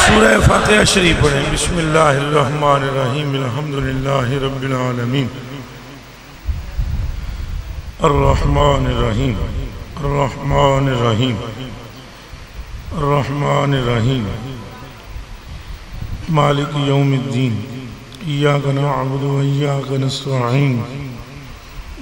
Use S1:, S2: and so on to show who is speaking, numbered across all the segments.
S1: सूरह फातिहा शरीफ पढ़ें। बिस्मिल्लाहिर्रहमानिर्रहीम, अल्हम्दुलिल्लाहि रब्बिल आलमीन। अर्रहमानिर्रहीम अर्रहमानिर्रहीम अर्रहमानिर्रहीम। मालिक यौमिद्दीन। इय्याक नअबुदु व इय्याक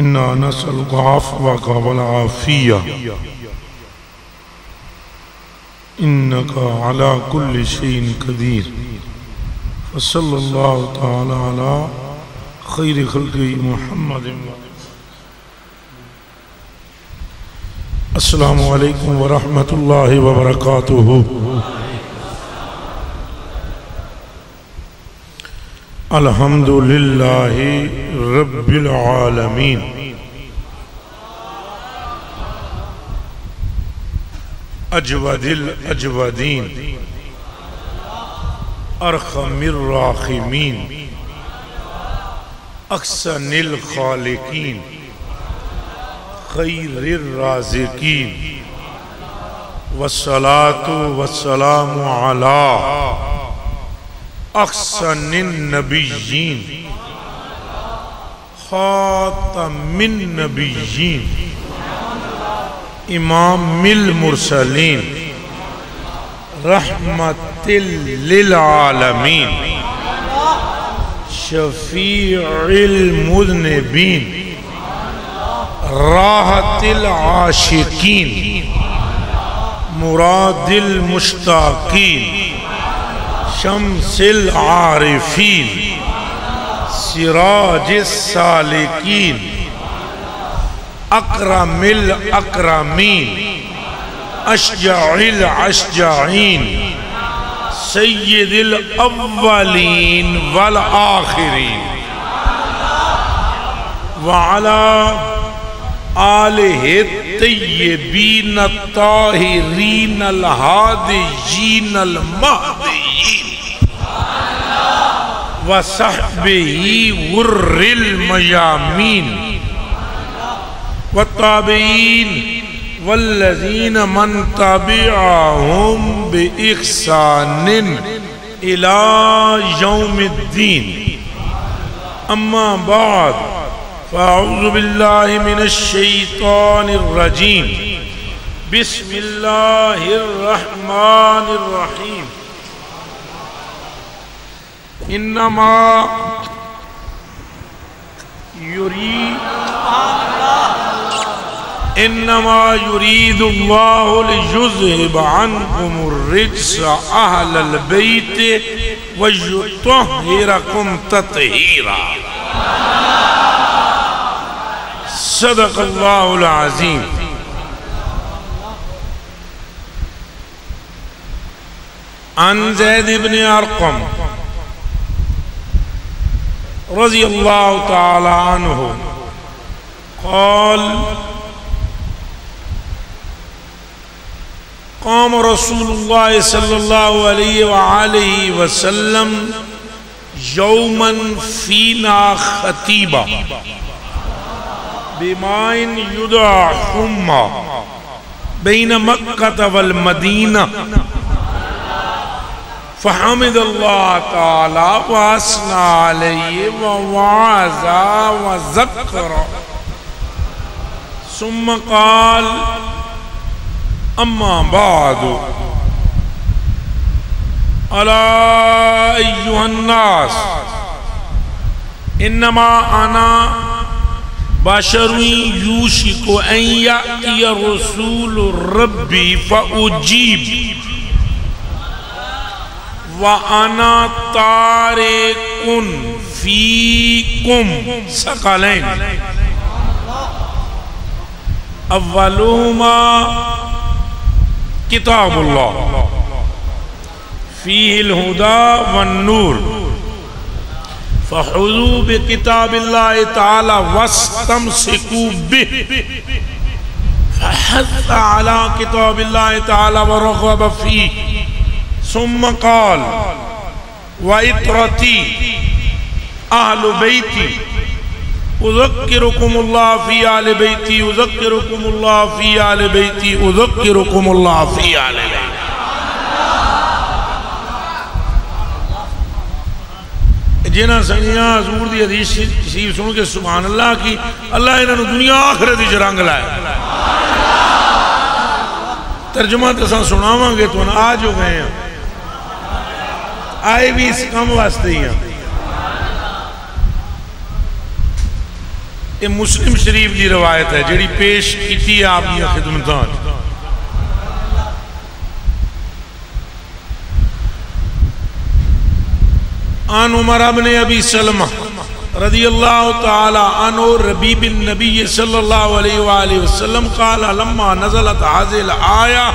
S1: इन्ना नसलगाफ वगवलाफिया इन्नका अला कुल्ल शैन कदीर फसल्लल्लाहु तआला अला खैर खल्की मुहम्मद अस्सलाम वालेकुम व रहमतुल्लाहि व बरकातुहू अल्हम्दुलिल्लाह रब्बिल आलमीन अजवदिल अजवदीन अरखमिर राखिमीन अक्सनिल खालिकीन खैर राजिकीन वसलातु वसलाम अला अक्सन नबीन खातमिन नबीन इमाम मिल मुरसलीन। रहमतिलमीन शफीमुजनबीन राहतिल मुरादिल मुश्ताकीन। शमसिल आरिफीन सिराज सालिकीन अक्रमिल अक्रमीन, अशजाइल अशजाइन सैदिल अव्वलीन वल आखिरीन। वाला आलह तय्यबीन ताहिरीन अलहादीन अलमहदीन व सहबही उर्रिल मयामीन वताबीन वल्लजीन मन तबिअहुम बिइहसान इला यौमिद्दीन अम्मा बाद फ़अऊज़ु बिल्लाहि इन्नमा युरी इन्नमा युरीदुल्लाहुलियुज़हिब अन्कुमुर्रिज्स अहलल बैत व युतहिरकुम तत्हीरा। सदक़ल्लाहुल अज़ीम। अन ज़ैद इब्न अरक़म। रज़ी अल्लाह तन हो कौल, कौम रसूल सल्लल्लाहु वसल्लम यौमन फीना खतीबा। बिमाइन युदा हुम्मा। बेन मक्का वल मदीना। फ़हमद तसना सुम काल अम्मा बाद अलास इनमा आना बशरुई यूशी को रसूल रबी फ़ीब व आना तारे कुन फ़ी कुम सकलैन। अव्वलुमा किताबुल्लाह। फ़ील हुदा वन नूर फ़हूब किताब ताला वस्तम सिकूब अला किताब ताला वरगब फ़ी सुम काल व इतरती आहल बैती, उज़क्किरुकुमुल्लाह फ़ी आल बैती, उज़क्किरुकुमुल्लाह फ़ी आल बैती, उज़क्किरुकुमुल्लाह फ़ी आल बैती। जिन्हें संगिया हजूर की हदीस शरीफ सुन के सुबहान अल्लाह की, अल्लाह इन्होंने दुनिया आखिरत रंग लाया तर्जमा तो सुनावे तो आ जो गए हैं आए भी इस काम वास्ते ही हैं। ये मुस्लिम शरीफ की रवायत है जी पेश की आप खिदमत अन उमर अबन अबी सलमा रदी अल्लाह तनो रबी बिन नबी सल्लल्लाहु अलैहि वसल्लम काल लम्मा नजलत हाजिल आया।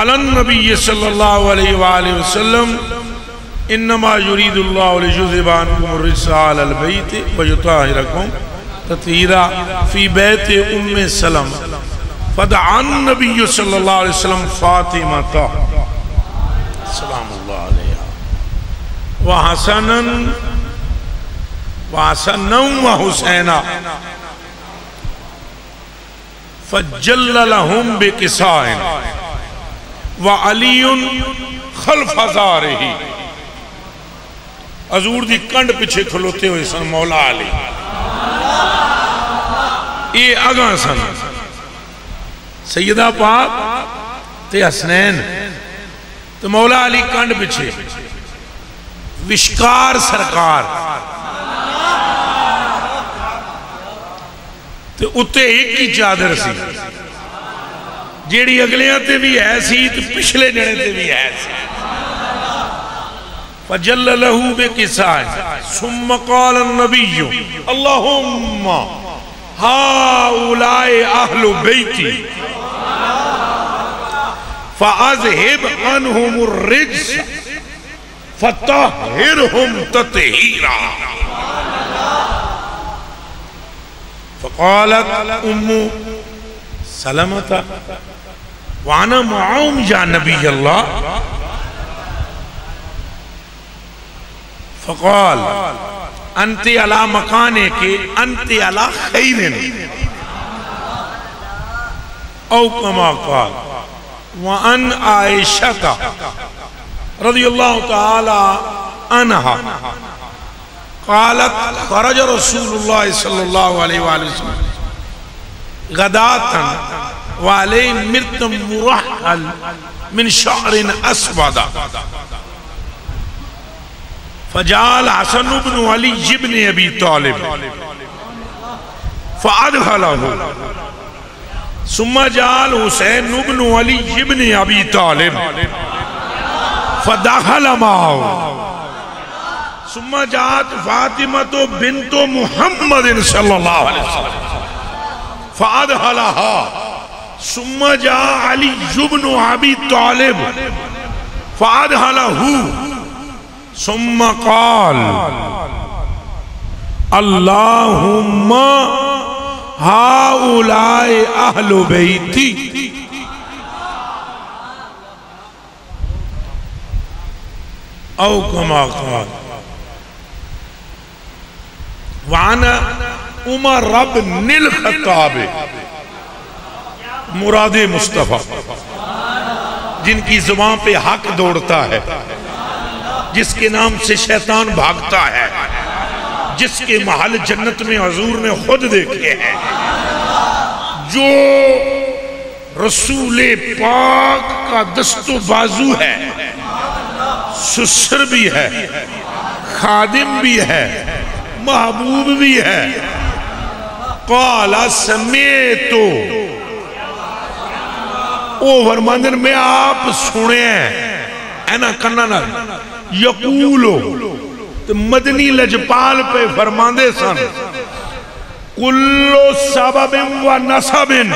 S1: अलन नबी सल्लल्लाहु अलैहि वसल्लम इन्नमा युरीदुल्लाहुज़बान कुमरिसाल अलबैत वयुताहिरकुम ततीरा फ़ी बैत उम्म सलम फदअन नबी वसल्लम फातिमा सलाम व हसनन व हसन व हुसैना फजल्लहुम बेकिसाइन व अलीन खलफजार ही हजूर की कंड पिछे खलोते हुए सन, मौला अली। ये अगा सन। सैयदा पाक ते हसनैन। तो मौला अली कंड पिछे। विशकार सरकार। उत्ते एक ही चादर सी। जेड़ी अगलिया भी है सी जने ते भी है सी। फजल लहू बे किसा सुम कौल नबीयो, अल्लाहुम्मा, हाउलाए अहलु बैती। फअज़हिब अनहुम रिज्स फतहिर हम ततहीरा। फ़कालत उम्मू सलमता। वाना माउम या नबी अल्लाह। फ़काल, अंत अला मकाने के, अंत अला खैरिन। औ कमा काल, वन आयशा रज़ी अल्लाह तहा कालत खरज रसूलुल्लाह सल्लल्लाहु अलैहि वसल्लम। गदातन वाले मृत मुरहल मिन शारिन असवदा फजाल हसन इब्न अली इब्न अबी तालिब फअदखलहु हुसैन इब्न अली इब्न अबी तालिब फदाखल माओ सुम्मा जात फातिमा तो बिन तो मुहम्मद सल्लल्लाहु अलैहि वसल्लम फाद हलाहा सुम्मा जा अली जुबन अबी तालिब, फाद हलाहू सुम्मा काल, अल्लाहुम्मा हाउलाए अहलु बैती। औ कमा वान उमर रब नील खताब मुराद मुस्तफ़ा, जिनकी ज़ुबान पे हक दौड़ता है, जिसके नाम से शैतान भागता है, जिसके महल जन्नत में हजूर ने खुद देखे हैं, जो रसूल पाक का दस्तो बाजू है, सुसर भी है, खादिम भी है, महबूब भी है। काला समेत तो में आप सुने तो मदनी लजपाल पे फरमांदे सन, कुल्लो सबबिन व नसबिन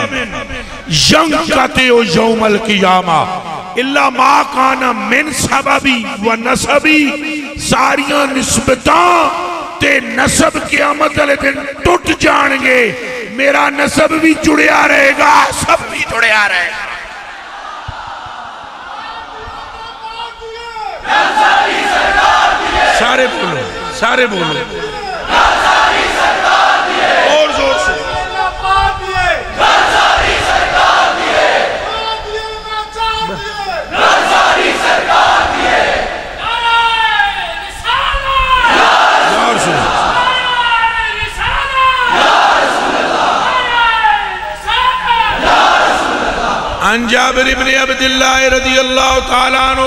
S1: यौमल कियामा, इल्ला मा मिन सबबी व नसबी ते नसब कियामत वाले दिन टूट जाएँगे मेरा नसब भी जुड़िया रहेगा, सब भी जुड़िया रहेगा। सारे बोलो सारे बोलो और ज़ोर से ज़ोर से अन जाबिर इब्न अब्दुल्लाह रदियल्लाहु तआला अन्हु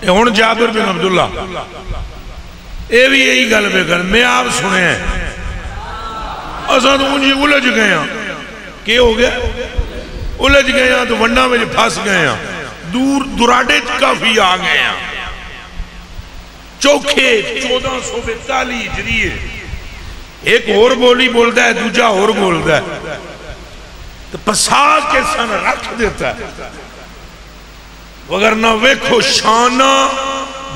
S1: ए हुन जाबिर बिन अब्दुल्ला ए भी यही गल पे कर मैं आप सुने हैं असा तो उंजी उलझ गए हैं के हो गया उलझ गए हैं तो वन्ना में फंस गए हैं दूर दुराडे काफ़ी आ गए हैं चौखे चौदह सौ बेताली ज़रिए एक और बोली बोलता है दूजा और बोलता है तो पसा के सन रख देता है। वगरना वेखो शाना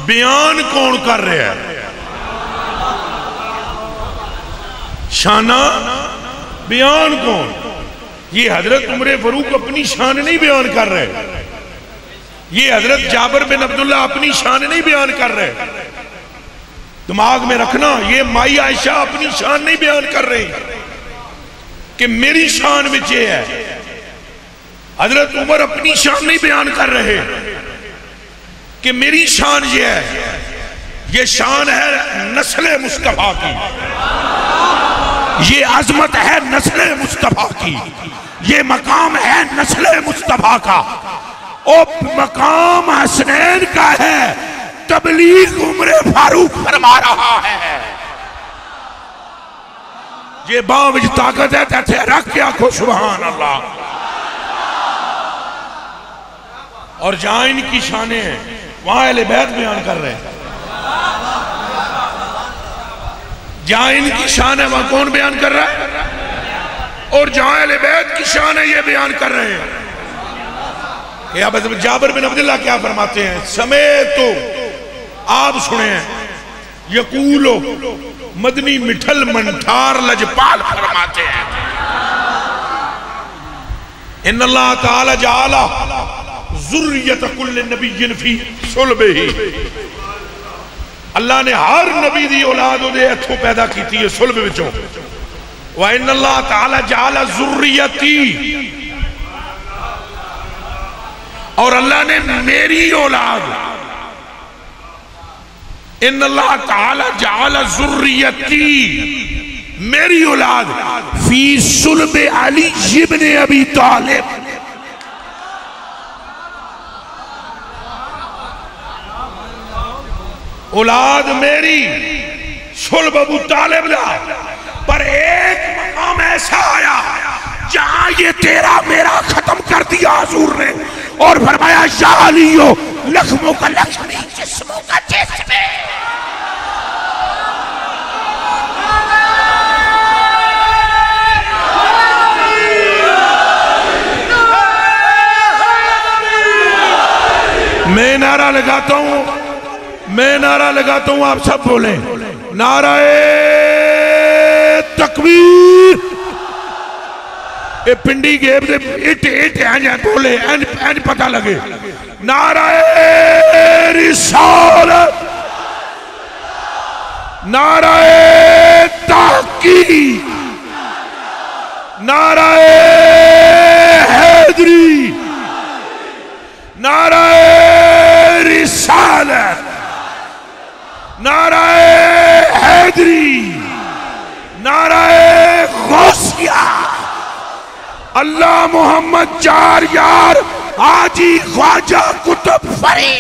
S1: बयान कौन कर रहा है? शाना बयान कौन? ये हज़रत उम्र फरूक अपनी शान नहीं बयान कर रहे। ये हज़रत जाबर बिन अब्दुल्ला अपनी शान नहीं बयान कर रहे। दिमाग में रखना, ये माई आयशा अपनी शान नहीं बयान कर रही। कि मेरी शान में ये है। हज़रत उमर अपनी शान नहीं बयान कर रहे। कि मेरी शान ये है। ये शान है नस्ल मुस्तफ़ा की। ये अजमत है नस्ल मुस्तफ़ा की। ये मकाम है नस्ल मुस्तफ़ा का। ओ मकाम हसनैन का है। तबलीग उम्र फारूक फरमा रहा है। ये बावज ताकत है तैसे रख के आखो सुबहान अल्लाह और जहाँ इनकी शाने हैं, वहाँ अहले बैत बयान कर रहे हैं। जहाँ इनकी शान है, वहाँ कौन बयान कर रहा है? और जहाँ अहले बैत की शान है, ये बयान कर रहे हैं। जाबर बिन अब्दुल्ला क्या फरमाते हैं? समय तो आप सुने यकूलो मदनी मिठल मंठार लजपाल फरमाते हैं। इन अल्लाह ताला जाला जुर्रियत कुल नबी फ़ी सुलबे ही अल्लाह ने हर नबी दी औलाद उदे हथों पैदा की है सुलब विचो। वाह इन अल्लाह ताला जाला जुर्रियती। और अल्लाह ने मेरी औलाद इन मेरी औलाद, फ़ी सुलब अली तालिब। औलाद मेरी सुलभ अबू तालिब पर एक मकाम ऐसा आया जहाँ ये तेरा मेरा खत्म कर दिया हजूर ने। और फरमाया शालियो लखमों का लक्ष्मी जिस्मों का जिस्म मैं नारा लगाता हूँ, मैं नारा लगाता हूँ, आप सब बोले नाराए तकबीर। ये पिंडी गेब से इट इट एंज बोले एंज एंज पता लगे। नारायण रिसाल। नारायण ताकी। नारायण हैदरी। नारायण रिसाल। नारायण हैदरी। नारायण घोसिया। अल्लाह मोहम्मद चार यार आजी ख्वाजा कुतुब फरी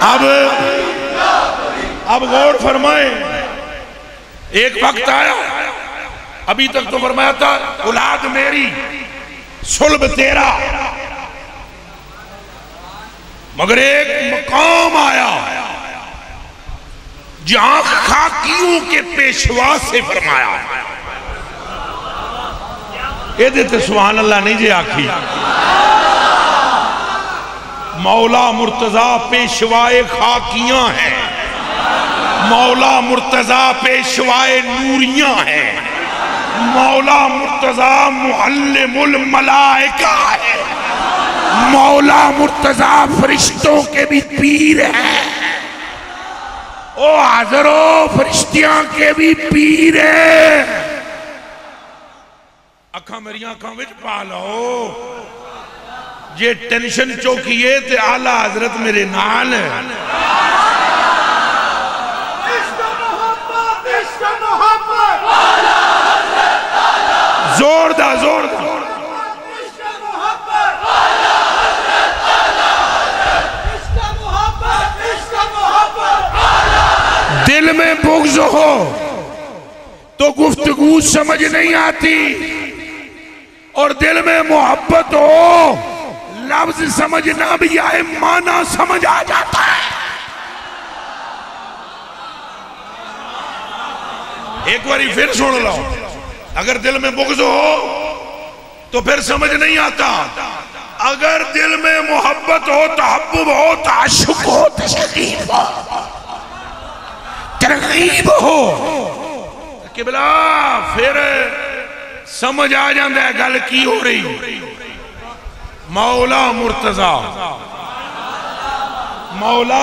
S1: अब अब गौर फरमाए। एक वक्त आया, अभी तक तो फरमाया था औलाद मेरी सुलभ तेरा। मगर एक मकाम आया जहाँ खाकियों के पेशवा से फरमाया। सुहान अल्लाह नहीं जे आखी। मौला मुर्तजा पेशवाए खाकियाँ हैं। मौला मुर्तजा पेशवाए नूरियाँ हैं। मौला मुर्तजा मुहल्लिमुल मलाइका है। मौला मुर्तजा फरिश्तों के भी पीर है। ओ हाजरो फरिश्तियाँ के भी पीर है। अखा मेरी अखा विच पा लो जे टेंशन चौकीए ते आला हज़रत मेरे नाल जोरदार जोरदार में बुग्ज हो तो गुफ्तगु समझ नहीं आती। और दिल में मोहब्बत हो, लफ्ज समझ ना भी आए, माना समझ आ जाता है। एक बार फिर सुन लो, अगर दिल में बुग्ज हो तो फिर समझ नहीं आता। अगर दिल में मोहब्बत हो, तहब्बुब हो ताशुक हो तशकीफ हो। तरकीब हो। किबला फिर समझ आ जाता है गल की हो रही। मौला मुर्तजा। मौला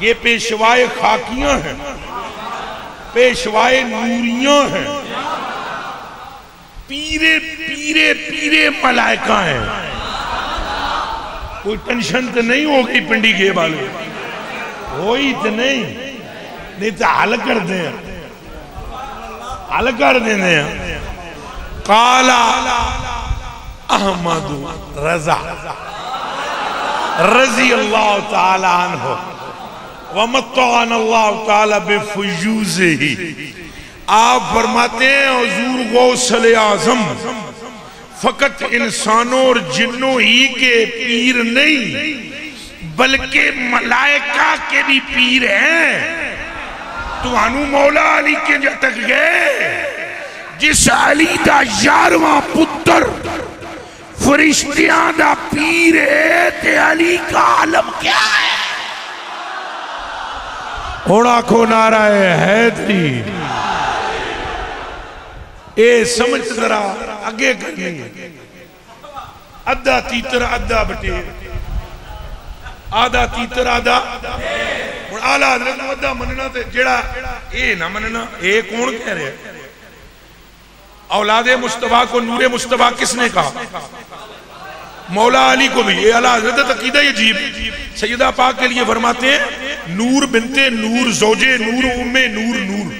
S1: ये पेशवाए खाकियाँ हैं। पेशवाए नूरियाँ हैं। पीरे पीरे पीरे मलाइका हैं। कोई टेंशन तो नहीं हो गई पिंडी के वाले हो ही तो नहीं। नहीं तो हल कर दे। हल कर देने काला अहमद रजा। रज़ी अल्लाह वमतान अल्लाह ही आप फरमाते हैं, हजूर आज़म फकत इंसानों और जिन्नों ही के पीर नहीं, बल्कि मलाइका के भी पीर हैं। तो मौला अली के जटक गए। जिस अली का यारवा पुत्र फरिश्तियाँ का पीर है अली का आलम क्या है? हूँ आखो नारा है थी ए, समझ जरा अगे अद्धा तीतर, अद्धा बटे आधा तीतर आधा। आला हज़रत अद्धा मनना कौन कह रहा औलादे को, नूरे मुस्तफ़ा किसने कहा? मौला अली को भी ये अला हज़रत अकीदा ये जीब सैदा पाक के लिए फरमाते हैं, नूर बिनते नूर, जोजे नूर, उम्मे नूर नूर।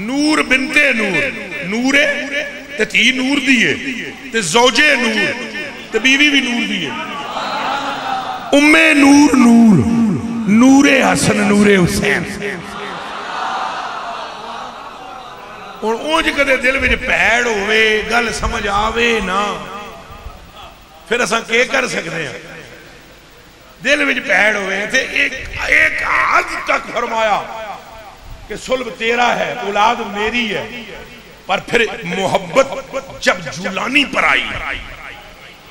S1: नूर बिनते नूर, नूरे, ते नूर दिए ते जोजे नूर। ते बीवी भी नूर दिए उम्मे नूर नूर। नूरे हसन, नूरे हुसैन। हूँ उंज कदे दिल में भैड़ हो गल समझ आवे ना, फिर असा के कर सकते हैं? दिल में भैड़ हो हद तक फरमाया कि सुलभ तेरा है, औलाद मेरी है, पर फिर मोहब्बत जब जुलानी पर आई।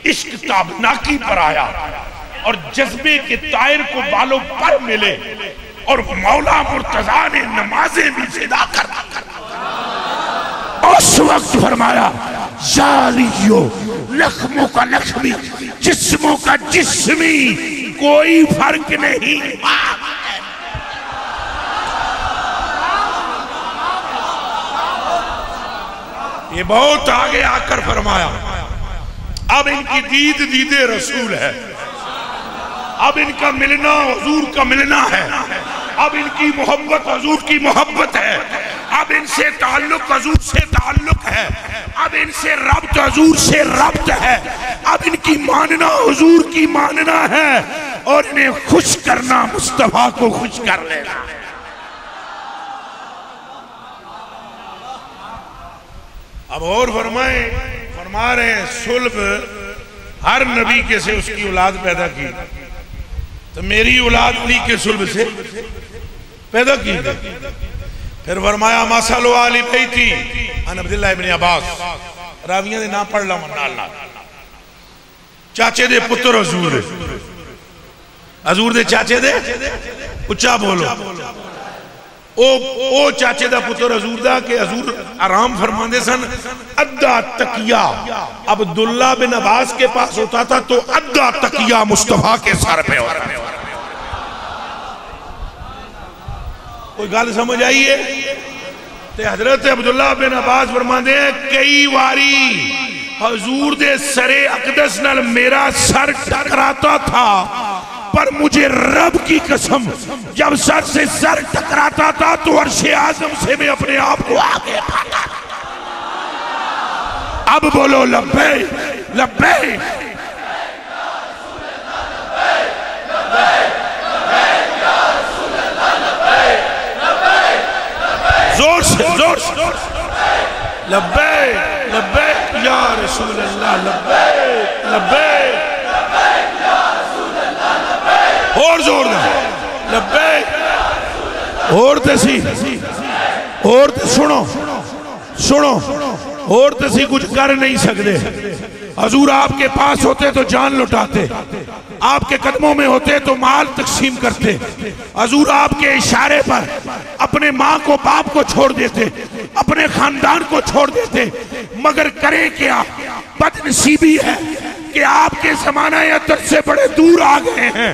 S1: इश्क ताबनाकी पर आया और जज्बे के तायर को बालों पर मिले और मौला मुर्तजा ने नमाजें भी फिदा कर उस वक्त फरमाया जालियो लख्मों का लख्मी जिस्मों का जिस्मी, कोई फ़र्क नहीं। ये बहुत आगे आकर फरमाया अब इनकी दीद दीदे रसूल है। अब इनका मिलना हजूर का मिलना है। अब इनकी मोहब्बत हजूर की मोहब्बत है। अब इनसे ताल्लुक हजूर से ताल्लुक है। अब इनसे रब्त हजूर से रब्त है। अब इनकी मानना हजूर की मानना है। और इन्हें खुश करना मुस्तफ़ा को खुश कर लेना। अब और फरमाए फरमा रहे हैं सुल्ब हर नबी के से उसकी औलाद पैदा की। तो मेरी औलाद अली के सुल्ब से पैदा की फिर फरमाया, मसलो आली पई थी अन अब्दुल्ला इब्न अब्बास। रावियाँ दे नाम पढ़ ला नाल। चाचे दे पुत्र हजूर। हजूर दे चाचे दे, उच्चा बोलो। ओ चाचे दा पुत्र हजूर दा के हजूर आराम फरमाते सन, अद्धा तकिया अब्दुल्ला बिन अब्बास के पास होता था तो अद्धा तकिया मुस्तफ़ा के सर पे होता कोई गल समझ आई है? ते हज़रत अब्दुल्ला बिन अब्बास फरमाते हैं, कई वारी हजूर दे सरे अकदस मेरा सर टकराता था। पर मुझे रब की कसम, जब सर से सर टकराता था तो अर्शे आज़म से मैं अपने आप को आगे भागा। अब बोलो, लब्बे लब्बे। ज़ोर से ज़ोर से। लब्बे लब्बे, या रसूल अल्लाह लब्बे लब्बे। और ज़ोर लब्बे और तसी और सुनो। सुनो। और तसी कुछ कर नहीं सकते हजूर आपके पास होते तो जान लुटाते। आपके कदमों में होते तो माल तकसीम करते। हजूर आपके इशारे पर अपने माँ को, बाप को छोड़ देते। अपने खानदान को छोड़ देते। मगर करे क्या? बदनसीबी है कि आपके जमाना अतर से बड़े दूर आ गए हैं।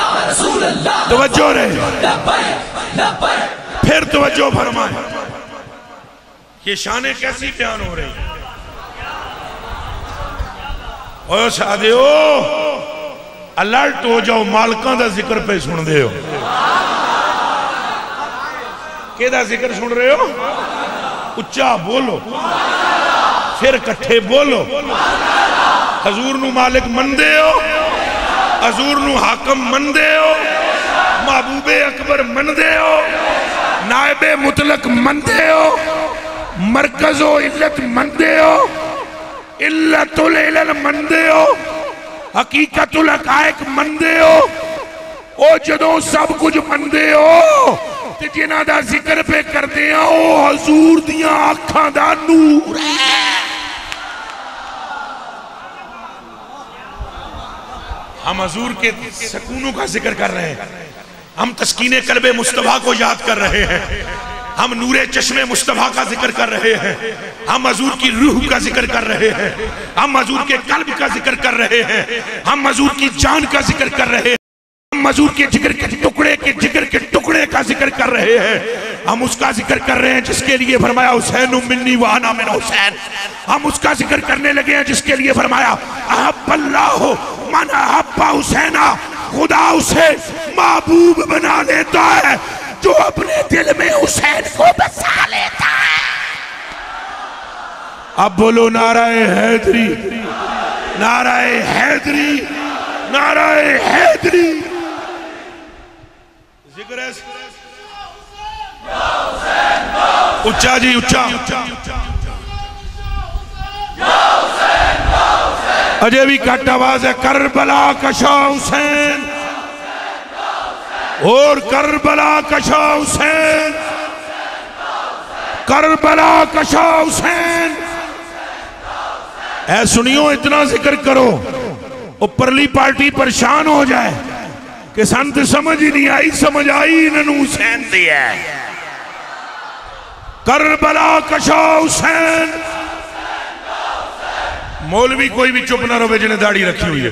S1: तवज्जो रहे फिर तवज्जो फरमाए। ये शाने कैसी बयान हो रही ओ सादियो अलर्ट हो जाओ मालकों का ज़िक्र पे सुन दे हो। ज़िक्र सुन रहे हो? उच्चा बोलो। फिर कट्ठे बोलो। हजूर नु मालिक मनदे हो। हजूर नु हाकम मनदे हो। महबूबे अकबर मनदे हो। नायबे मुतलक मनदे हो। मरकजो इल्लत मनदे हो। इल्लतुल हो। हकीकतुल हकायक मनदे हो। ओ सब कुछ मनदे हो, ते जिन्हां दा ज़िक्र पे करदे आ, ओ हजूर दियाँ अखां दा नूर है। हम हजूर के सकूनों का ज़िक्र कर रहे हैं। हम तस्कीन कलब मुस्तफ़ा को याद कर रहे हैं। हम नूरे चश्मे मुस्तफ़ा का ज़िक्र कर रहे हैं। हम हजूर की रूह का ज़िक्र कर रहे हैं। हम मजूर के कल्ब का ज़िक्र कर रहे हैं। हम मजूर की जान का ज़िक्र कर रहे हैं। हम मजूर के ज़िक्र के टुकड़े के ज़िक्र के टुकड़े का ज़िक्र कर रहे हैं। हम उसका ज़िक्र कर रहे हैं जिसके लिए फरमाया, हुसैन मिन्नी वाना मिन हुसैन। हम उसका ज़िक्र करने लगे हैं जिसके लिए फरमाया, अहब्बल्लाह मन अहब्बा हुसैना, खुदा उसे महबूब बना लेता है, जो अपने दिल में हुसैन को बसा लेता है। अब बोलो, नाराय हैदरी नाराय हैदरी नाराय हैदरी। है उच्चा जी, उच्चा। अजय भी घट आवाज़ है, करबला कशा हुसैन। और करबला कशा हुसैन। करबला कशा हुसैन। ऐ सुनियो, इतना ज़िक्र करो वो परली पार्टी परेशान हो जाए। कि सन तो समझ ही नहीं आई, समझ आई इन्होंने हुसैन दी है। करबला कशा हुसैन। मौलवी कोई भी चुप ना रहे, जिन्हें दाढ़ी रखी हुई है।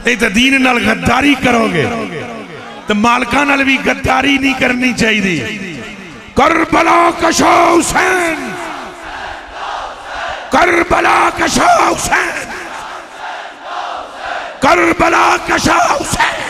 S1: नहीं तो दीन नाल गद्दारी करोगे तो मालका नाल भी गद्दारी नहीं करनी चाहिए करबला कशा हुसैन। करबला कशा हुसैन। करबला कशा हुसैन।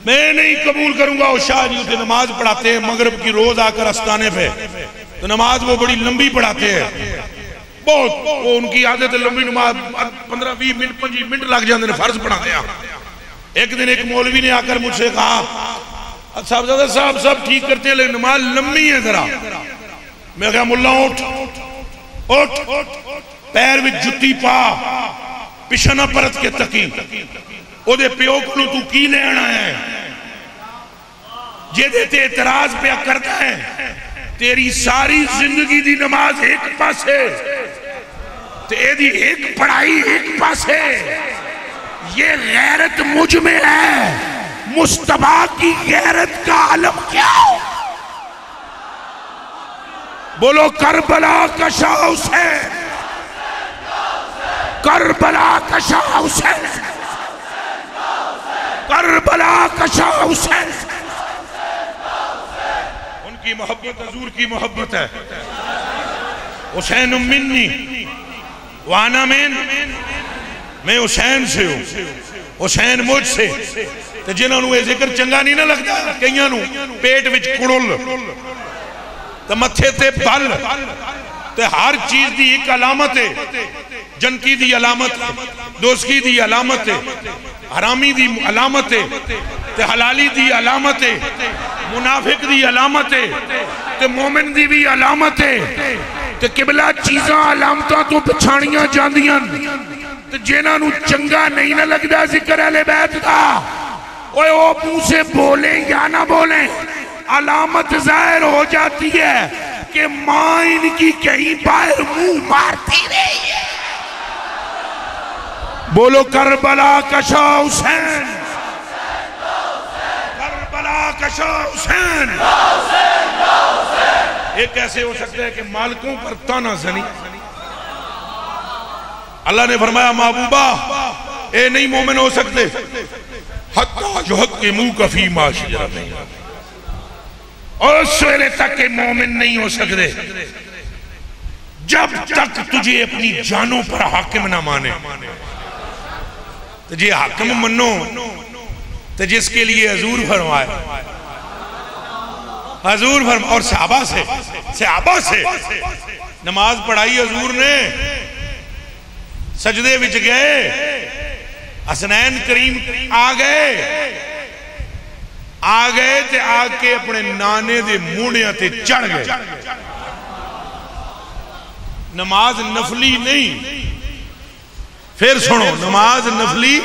S1: मैं नहीं कबूल करूँगा वो शाह जी उसे नमाज़ पढ़ाते हैं, मगरब की रोज आकर अस्ताने पे। तो नमाज़ वो बड़ी लंबी पढ़ाते हैं। बहुत, वो उनकी आदत लंबी नमाज़, पंद्रह, बीस मिनट, पच्चीस मिनट लग जाते हैं, फ़र्ज़ पढ़ाते हैं। एक दिन एक मौलवी ने आकर मुझसे कहा साहब ज़्यादा साहब, सब ठीक करते हैं, लेकिन नमाज़ लंबी है जरा। मैं क्या मुल्ला, उठ उठ पैर में जुत्ती पा पिछा ना परत के तकी। ओदे प्यो को तू की लेना है? जेदे ते इतराज पे करता है, तेरी सारी ज़िंदगी दी नमाज़ एक पासे तेरी एक पढ़ाई एक पासे। ये गैरत मुझमें है। मुस्तबा की गैरत का आलम क्या? हो बोलो, करबला का शाह हुसैन। करबला का शाह हुसैन। करबला का शाह हुसैन उनकी मोहब्बत हजूर की मोहब्बत है। हुसैन मिन्नी वाना मेन। मैं हुसैन से हूँ। हुसैन मुझ से। तो जिन्होंने ये ज़िक्र चंगा नहीं ना लगता कई पेट विच कुड़ुल। तो मथे ते बल। ते हर चीज़ की एक अलामत है। जनकी दी अलामत, दोस्ती दी अलामत है। हरामी दी अलामत है। ते हलाली दी अलामत है। मुनाफिक दी अलामत है। ते मोमिन दी भी अलामत है। ते किबला चीजा अलामत तो पछाणिया जांदियाँ ते चंगा नहीं ना लगता ज़िक्र अले बैत का ओए वो मुँह से बोले या ना बोले, अलामत ज़ाहिर हो जाती है। कि माँ इनकी कहीं बाहर मुँह मारती रही है। बोलो करबला कशा हुसैन। करबला कशा हुसैन। ये कैसे हो सकता है कि मालकों पर ताना जनी? अल्लाह ने फरमाया, महबूबा ये नहीं मोमिन हो सकते। हक के मुँह कफी माशरा में और उस तक के मोमिन नहीं हो सकते। जब तक तुझे अपनी जानों पर हाकिम ना माने। तो जे हाकिम मनो। तो जिसके लिए हजूर फरमाए। हजूर फरमा और सहाबा से सहाबा से नमाज़ पढ़ाई हजूर ने। सजदे विच गए। हसनैन करीम आ गए। आ गए ते आके अपने नाने दे मूणिया ते चढ़ गए। नमाज़ नफली नहीं। फिर सुनो, नमाज़ नफली।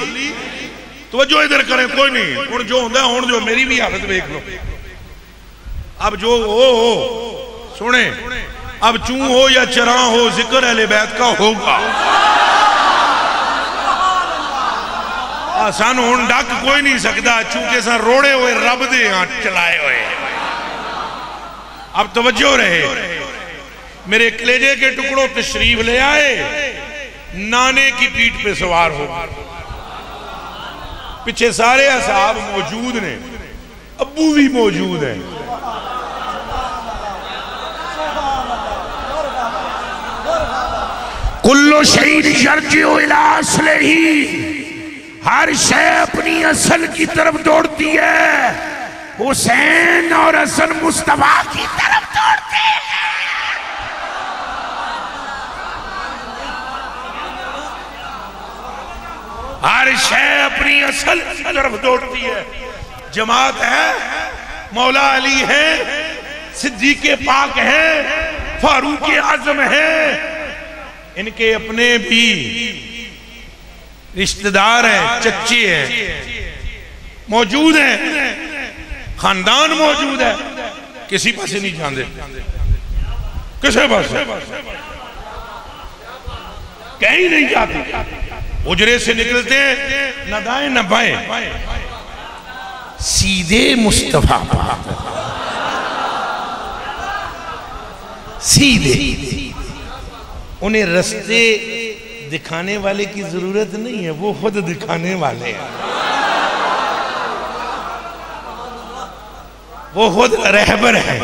S1: तो जो इधर करें, कोई नहीं। हूँ जो होंगे हूँ जो, मेरी भी हालत देख लो। अब जो हो हो, सुने। अब चू हो या चरा हो, ज़िक्र अहले बैत का होगा। सानू हूँ डक कोई नहीं सकता चूँकि सा रोड़े हुए, रब दे चलाए हुए। अब तवज्जो रहे। मेरे कलेजे के टुकड़ों शरीफ ले आए, नाने की पीठ पे सवार हो पीछे सारे असाब मौजूद ने अबू भी मौजूद है। कुल्लो शहीद असले ही। हर शय अपनी असल की तरफ़ दौड़ती है। हुसैन और असल मुस्तफ़ा की तरफ़ दौड़ते हैं। हर शह अपनी असल की तरफ़ दौड़ती है। जमात है, मौला अली है, सिद्दीक पाक है, फारूक आज़म है। इनके अपने भी रिश्तेदार हैं, चच्चे हैं, मौजूद हैं, खानदान मौजूद है, किसी पास नहीं जाते किसी पास। कहीं नहीं जाते। उजरे से निकलते न दाएँ, न बाएँ। सीधे मुस्तफ़ा सीधे। उन्हें रस्ते दिखाने वाले की ज़रूरत नहीं है, वो खुद दिखाने वाले हैं। वो खुद रहबर है।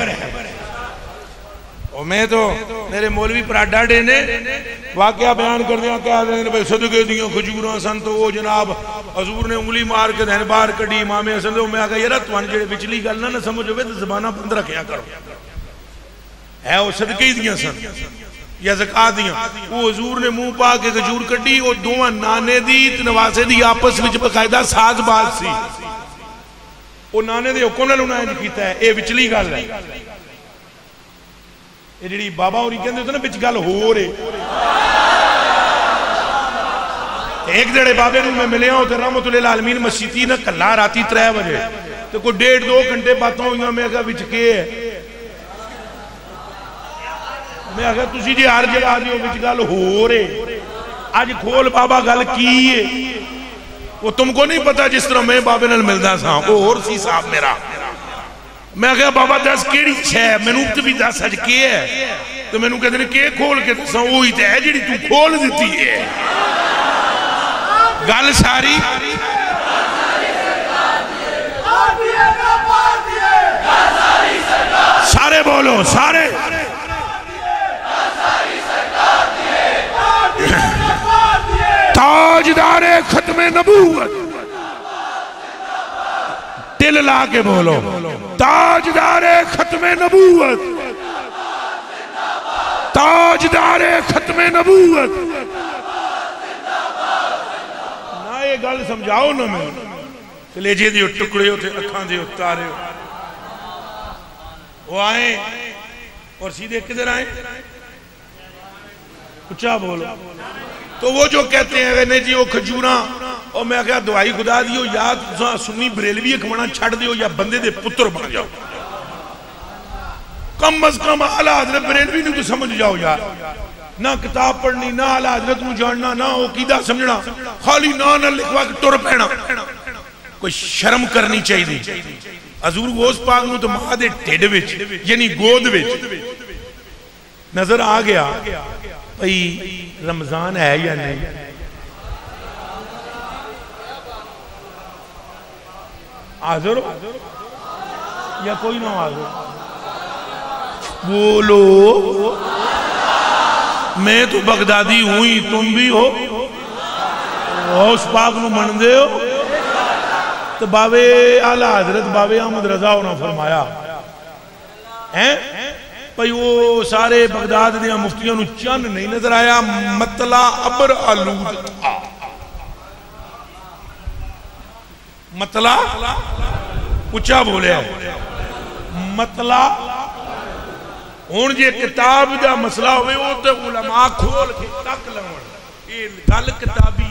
S1: और मैं तो मेरे मौलवी पराडा डे ने वाकया बयान कर दिया क्या भाई सदके दियाँ खजूर सन तो वो जनाब हजूर ने उंगली मार के दैन बाहर कड़ी मामे सन तो मैं यार तुम जो पिछली गल ना समझ हो जबाना बंद रखा करो। है वो सदके ही दियाँ सन। या जका दियाँ। वो हजूर ने मुँह पा के खजूर कड़ी वो दोवें नाने दी नवासे दी आपस में बकायदा साजबाज सी। वो नाने के बाबा होरी गल हो रही एक जड़े बाबे मैं मिले उसे रहमत आलमीन मसीती ना कला राती त्रै बजे। कोई डेढ़ दो घंटे बातों हुई मैं के मैं आखिया तुम जी हर जगह आदि गल हो रहे अज खोल बाबा, गल की है वो तुमको नहीं पता जिस तरह मैं बाबे न मिलता सा और सी साहब मेरा। मैं क्या बाबा, दस कि मैनू भी दस अज के है तो मैनू कहते के खोल के दसा उ है जी तू खोल दी है गल सारी? सारे बोलो, सारे। ताजदार खत्म नबूवत। दिल ला के बोलो, ताजदार खत्म नबूवत। ताजदार खत्म नबूवत। ना ये गल समझाओ ना मैं। कलेजे के टुकड़े उठे अखा के उतारे वो आए और सीधे किधर आए? उच्चा बोलो। तो वो जो कहते हैं नहीं जी, वो खजूरा। और मैं क्या दवाई खुदा दियो, या सुनी बरेलवी खवाना छड़ दियो, या बंदे दे पुत्र बन जाओ। कम अज कम आला हज़रत बरेलवी तो समझ जाओ यार। ना किताब पढ़नी, ना आला हज़रत जानना, ना वो कीदा समझना। खाली ना ना लिखवा के तुर पैना कोई शर्म करनी चाहिए हजूर गोस पाक नु तो माँ दे ढिड यानी गोद नज़र आ गया, भाई, रमज़ान है या नहीं? हाजिर या कोई ना हाजिर बोलो, मैं तो बगदादी हुई तुम भी हो। उस पाक मन दे हो। तो बाबे आला हज़रत बाबे अहमद रजा होना फरमाया, हैं? भाई वो सारे बगदाद दिया मुफ्तियों चंद नहीं नज़र आया मतला अबर आलूद था मतला उचा बोलिया मतला हूँ जे किताब का मसला हो तो उलमा खोल के तक लवन गल किताबी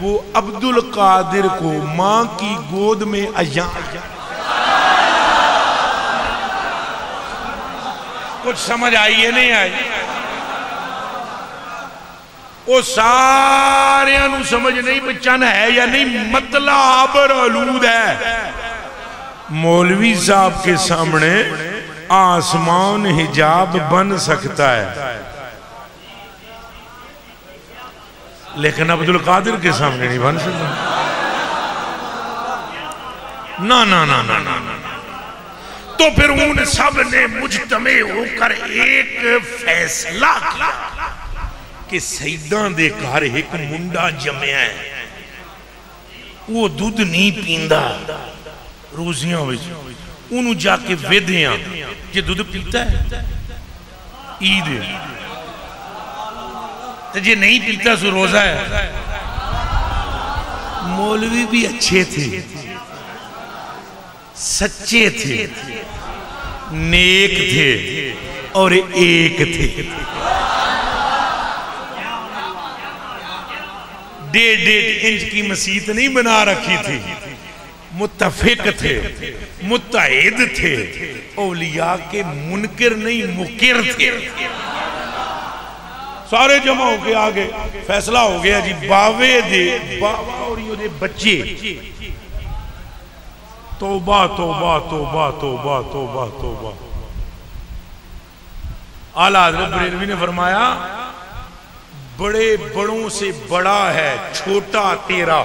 S1: वो अब्दुल कादिर को माँ की गोद में अया कुछ समझ आई है नहीं आई? वो सारे समझ नहीं बचन है या नहीं मतला आबर अलूद है। मौलवी साहब के सामने आसमान हिजाब बन सकता है। लेकिन अब्दुल कादिर के सामने नहीं बन सकता। ना ना ना ना ना ना तो फिर उन सबने मुजतमे होकर एक फैसला किया कि सईदा दे घर एक मुंडा जमया है। वो दूध नहीं पींदा। रोजियाँ विच। ओनू जाके वेदियाँ जे दूध पीता है। ईद तो जे नहीं पीता सो रोजा है। मौलवी भी अच्छे थे, सच्चे थे, नेक थे और एक थे। डेढ़ डेढ़ इंच की मसीत नहीं बना रखी थी। मुतफिक थे मुतहद थे। ओलिया के मुनकर नहीं, मुकिर थे। सारे जमा होके आ गए फैसला हो गया जी बावे दे बाबा और ये बच्चे तोबा तोबा तोबा तोबा तोबा तोबा आला हज़रत बरेलवी ने फरमाया बड़े बड़ों से बड़ा है छोटा तेरा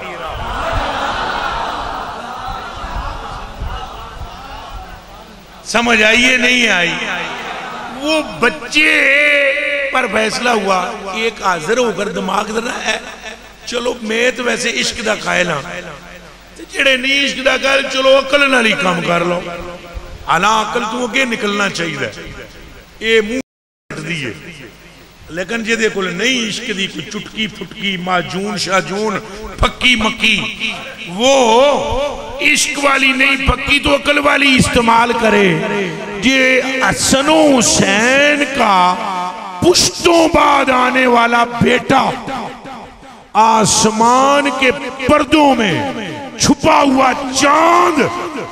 S1: समझ आइए नहीं आई वो बच्चे पर फैसला हुआ एक हाजिर होकर दिमाग देना है, चलो मैं तो वैसे इश्क का कायल हाँ। जेड़े नहीं इश्क का कायल, चलो अकल नाल ही काम कर लो। आला अकल तू अगे निकलना चाहिए ये मुँह दी है। लेकिन जे को नहीं इश्क की कोई चुटकी फुटकी, माजून, शाजून, फक्की मक्की, वो इश्क वाली नहीं पक्की तो अकल वाली इस्तेमाल करे। ये हसनो हुसैन का पुश्तों बाद आने वाला बेटा आसमान के पर्दों में छुपा हुआ चाँद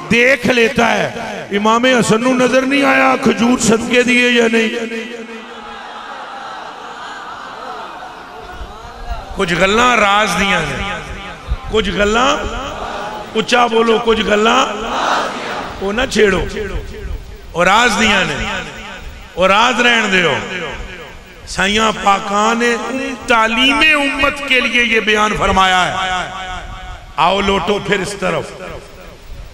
S1: देख लेता है। इमाम हसन नज़र नहीं आया, खजूर सदके दिए या नहीं? कुछ गल राज दिया ने कुछ गल उच्चा बोलो, कुछ गल ना छेड़ो। और राज दिया ने। और राज रहन दो साइया पाका ने तालीम उम्मत के लिए ये बयान फरमाया है। आओ लोटो फिर इस तरफ़।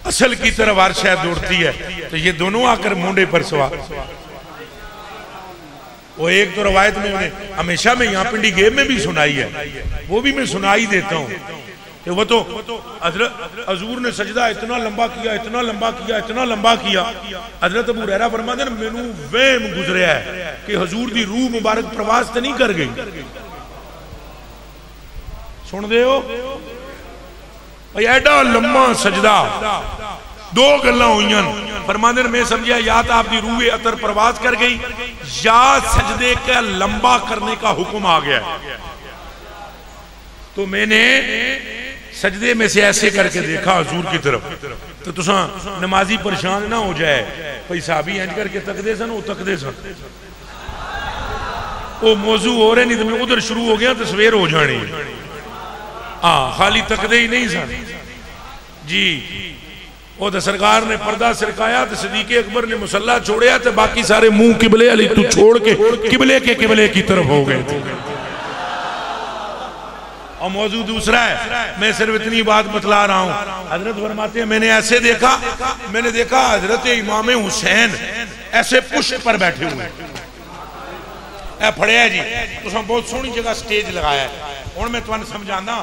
S1: असल की तरफ़ हर शायद दौड़ती है। तो ये दोनों आकर मुंडे पर सवार। वो एक तो रवायत में हमेशा में यहाँ पिंडी गेम में भी सुनाई है। वो भी मैं सुनाई देता हूँ। कि वो तो हजूर ने सजदा इतना लंबा किया, इतना लंबा किया, इतना लंबा किया। हज़रत अबू रहरा फरमा दे मैनू वहम गुजरिया है कि हजूर की रूह मुबारक प्रवास तो नहीं कर गई। सुन दे एडा लम्मा सजदा। दो गल फरमाने मैं समझा या तो आपकी रूह अतर प्रवास कर गई, या सजदे का लंबा करने का हुक्म आ गया। तो मैंने सजदे में से ऐसे करके देखा हजूर की तरफ़। तो तुसा नमाजी परेशान ना हो जाए। भाई साहबी इंज करके तकते सन, वो तकते सन। वो मौजू हो रहे नहीं तो मैं उधर शुरू हो गया तो सवेर हो जानी। हाँ खाली तकते ही नहीं सन। जी, वो तो सरकार ने पर्दा सिरकाया तो सदीके अकबर ने मुसल्ला छोड़िया तो बाकी सारे मुँह किबले अली तू छोड़ के किबले के किबले की तरफ़ हो गए थे। और मौजू दूसरा है। मैं सिर्फ़ इतनी बात बतला रहा हूँ। हज़रत फरमाते हैं, मैंने ऐसे देखा, मैंने देखा हज़रत इमाम हुसैन ऐसे पुष्प पर बैठे हुए फड़िया जी तुम बहुत सोहनी जगह स्टेज लगाया है। मैं तुम्हें समझाना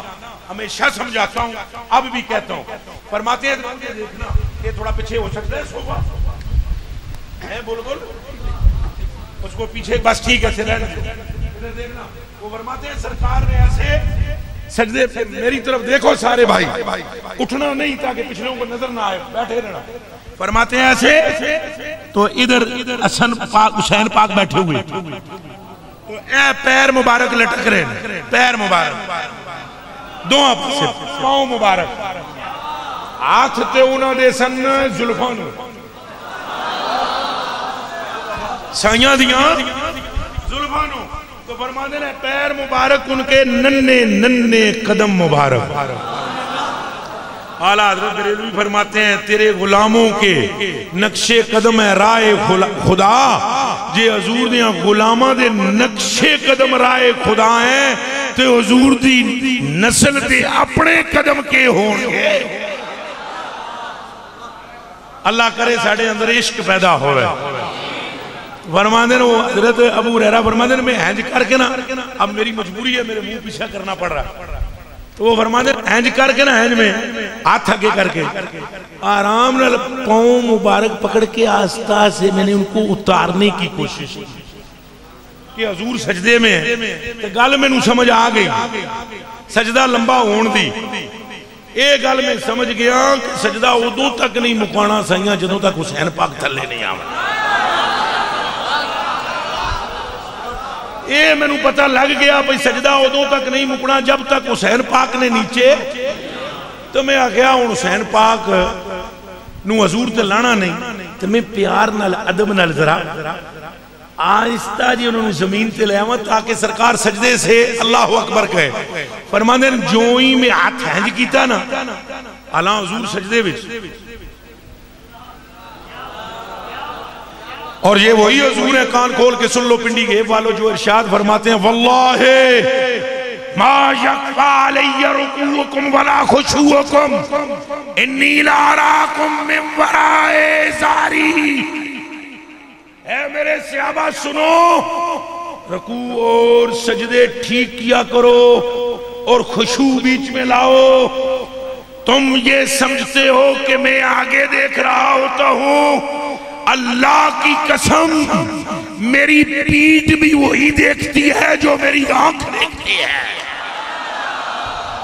S1: हमेशा समझाता हूँ, अब भी कहता हूँ। फरमाते हैं देखना, ये थोड़ा पीछे हो सकता है, सोफा। है, बोल बोल। उसको पीछे, बस ठीक है देखना, वो फरमाते हैं, सरकार ने ऐसे सजदे पे मेरी तरफ़ देखो सारे भाई। उठना नहीं ताकि पिछले को नज़र ना आए, बैठे रहना। फरमाते हैं ऐसे तो इधर हसन पाक, हुसैन पाक बैठे हुए तो ए पैर मुबारक लटक रहे पैर मुबारक। पासे पाँव मुबारक। हाथ ते उन्होंने सन जुल्फा साइया दिया, जुल्फा तो फरमाते ने पैर मुबारक उनके नन्ने नन्ने कदम मुबारक। आला हज़रत बरेलवी फरमाते हैं, तेरे गुलामों के नक्शे कदम है, राय खुदा। जे हजूर दिया गुलामा दे नक्शे कदम राय खुदा है, ते हजूर दी नस्ल दे अपने कदम के होंगे अल्लाह करे साढ़े अंदर इश्क पैदा होवे। फरमाते वो हज़रत अबू मैं इंज करके ना, अब मेरी मजबूरी है, मेरे मुँह पीछा करना पड़ रहा तो वो इंज करके ना इंज में, हाथ करके। आराम मुबारक पकड़ के आस्था से मैंने उनको उतारने की कोशिश की। हजूर सजदे में तो गल मैनू समझ आ गई। सजदा लंबा होने दी। गल मैं समझ गया सजदा उदों तक नहीं मुकाना सही जो तक हुसैन पाक थले नहीं आवा। ये मैनू पता लग गया भाई सजदा उदों तक नहीं मुकना जब तक हुसैन पाक ने नीचे तो मैं आख्या हूँ हुसैन पाक नू हजूर ते लाना नहीं तो मैं प्यार अदब नाल जरा आहिस्ता जी उन्होंने ज़मीन ते ले आवा ताकि सरकार सजदे से अल्लाह अकबर कहे फरमाने जो ही मैं हाथ हैंज किया ना अला हजूर सजदे और ये वही हजूर है, कान खोल के सुन लो, पिंडी गेब वालों जो इरशाद फरमाते हैं, वल्लाह, मा यकफा अलैया रुकूकुम वला खुशूकुम इन्नी लाराकुम मिन वराए जारी। है मेरे सुनो, रकू और सजदे ठीक किया करो और खुशबू बीच में लाओ। तुम ये समझते हो कि मैं आगे देख रहा होता हूँ अल्लाह की कसम, मेरी पीठ भी वही देखती है जो मेरी आँख देखती है।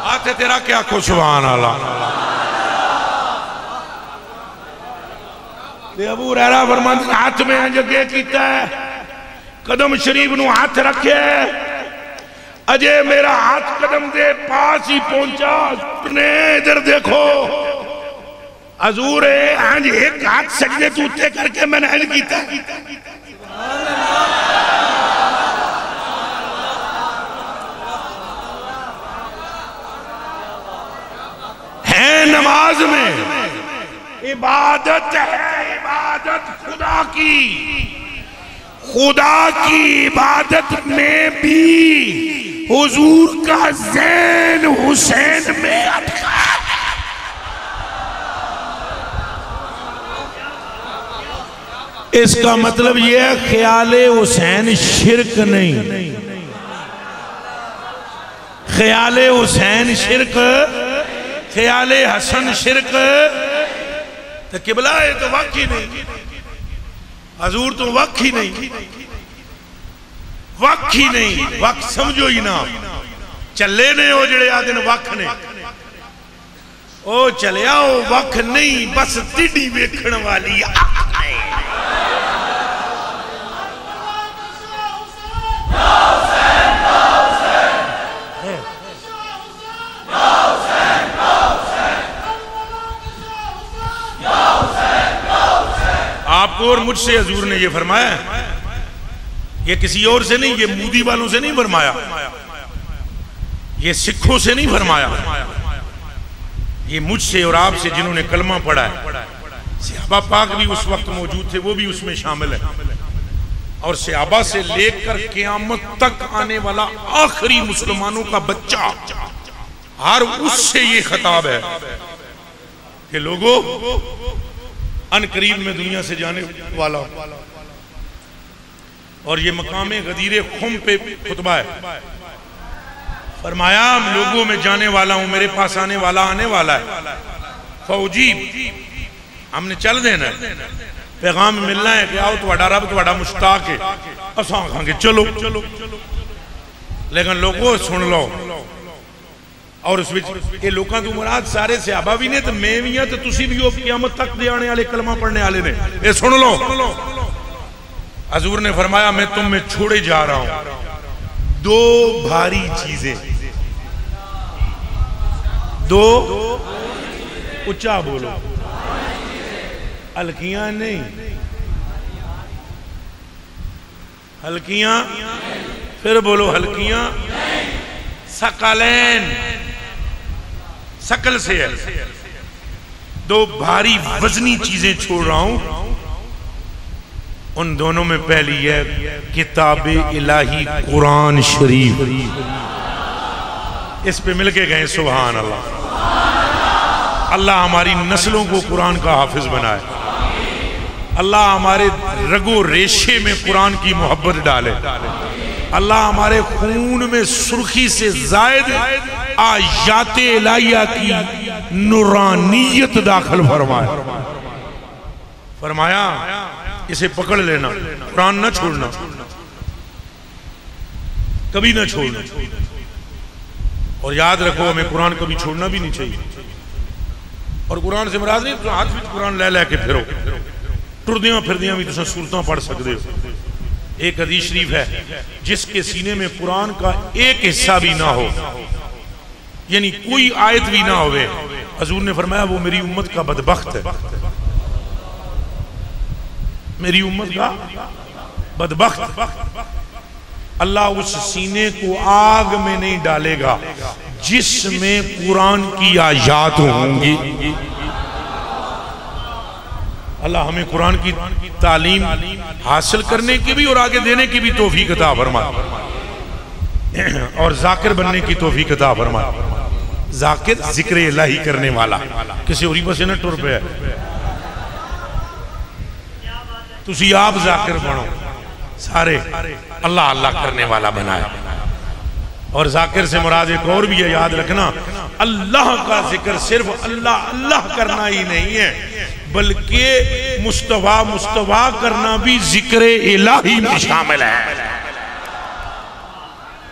S1: आते तेरा क्या खुशवान आला अबू रहरा फरमान हाथ में जगे किया कदम शरीफ नु हाथ रखे अजय मेरा हाथ कदम दे पास ही पहुँचा इधर देखो। हजूर हाँ जी, एक हाथ सजदे उत्ते करके किया है नमाज़ में। इबादत है, इबादत खुदा की। खुदा की इबादत में भी हुजूर का जैन हुसैन में अटका इसका मतलब यह है, ख्याल हुसैन शिरक नहीं। ख्याल हुसैन शिरक, ख्याल हसन शिरक तो किबला है तो वक ही नहीं। हजूर तो वक ही नहीं। वक ही नहीं। वक समझो ही ना। चले ने वो जड़े आ दिन वक ने। ओ चलिया वो वक नहीं, बस तिडी वेखण वाली अख आपको और मुझसे हजूर ने ये फरमाया, ये किसी और से नहीं, ये मोदी वालों से नहीं फरमाया, ये सिखों से नहीं फरमाया, ये मुझसे और आपसे जिन्होंने कलमा पढ़ा है, सियाबा पाक भी उस वक्त मौजूद थे, वो भी उसमें शामिल है। और सियाबा से लेकर क्यामत तक आने वाला आखिरी मुसलमानों का बच्चा, हर उससे ये खताब है कि लोगों अन करीब में दुनिया से जाने वाला और ये मकाम गदीर खुम पे खुतबा है। फरमाया लोगों में जाने वाला हूँ, मेरे पास आने वाला आने वाला है। फौजी हमने चल देना पैगाम मिलना है कि आओ थोड़ा रब थोड़ा मुश्ताक है। असा चलो चलो। लेकिन लोगों, सुन लो। और उस लोगों की मुराद सारे सियाबा भी ने मैं भी हाँ तो भी क्यामत तक आने वाले कलमा पढ़ने वाले ने। ये सुन लो। हजूर ने फरमाया, मैं तुम में छोड़े जा रहा हूँ। दो भारी चीज़ें। दो उच्चा बोलो। हल्कियाँ नहीं। हल्कियाँ, फिर बोलो हल्कियाँ। सकलैन। सकल से है। दो भारी वजनी चीज़ें छोड़ रहा हूँ। उन दोनों में पहली है किताब इलाही कुरान शरीफ। इस पे मिलके गए सुबहान अल्लाह अल्लाह हमारी नस्लों को कुरान का हाफिज बनाए। अल्लाह हमारे रगो रेशे में कुरान की मोहब्बत डाले। अल्लाह हमारे खून में सुर्खी से जायद आयात इलाहिया की नूरानियत दाखिल फरमाए। फरमाया, इसे पकड़ लेना, कुरान न छोड़ना। कभी ना छोड़ना। और याद रखो, हमें कुरान कभी छोड़ना भी नहीं चाहिए। और कुरान से मराज नहीं तो हाथ में कुरान ले लैके फिरो। टुरदियाँ फिरदियाँ भी तुम सूरत पढ़ सकते हो। एक हदीस शरीफ है, जिसके सीने में कुरान का एक हिस्सा भी ना हो। यानी कोई आयत भी ना हो हजूर ने फरमाया, वो मेरी उम्मत का बदबख्त है। मेरी उम्मत का बदबख्त। अल्लाह उस सीने को आग में नहीं डालेगा, जिसमें कुरान की आयात होंगी। अल्लाह हमें कुरान की तालीम हासिल करने की भी और आगे देने की भी तोहफी कता फरमा। और जाकिर बनने की तोहफी कता फरमा। जाकिर ज़िक्र इलाही करने वाला। किसी और बस ना टुर पे। तुम आप जाकिर बनो। सारे अल्लाह अल्लाह करने वाला बनाया और जाकिर से मुराद एक और भी है, याद रखना। अल्लाह का ज़िक्र सिर्फ़ अल्लाह अल्लाह करना ही नहीं है। बल्कि मुस्तवा मुस्तवा करना भी ज़िक्र इलाही में शामिल है।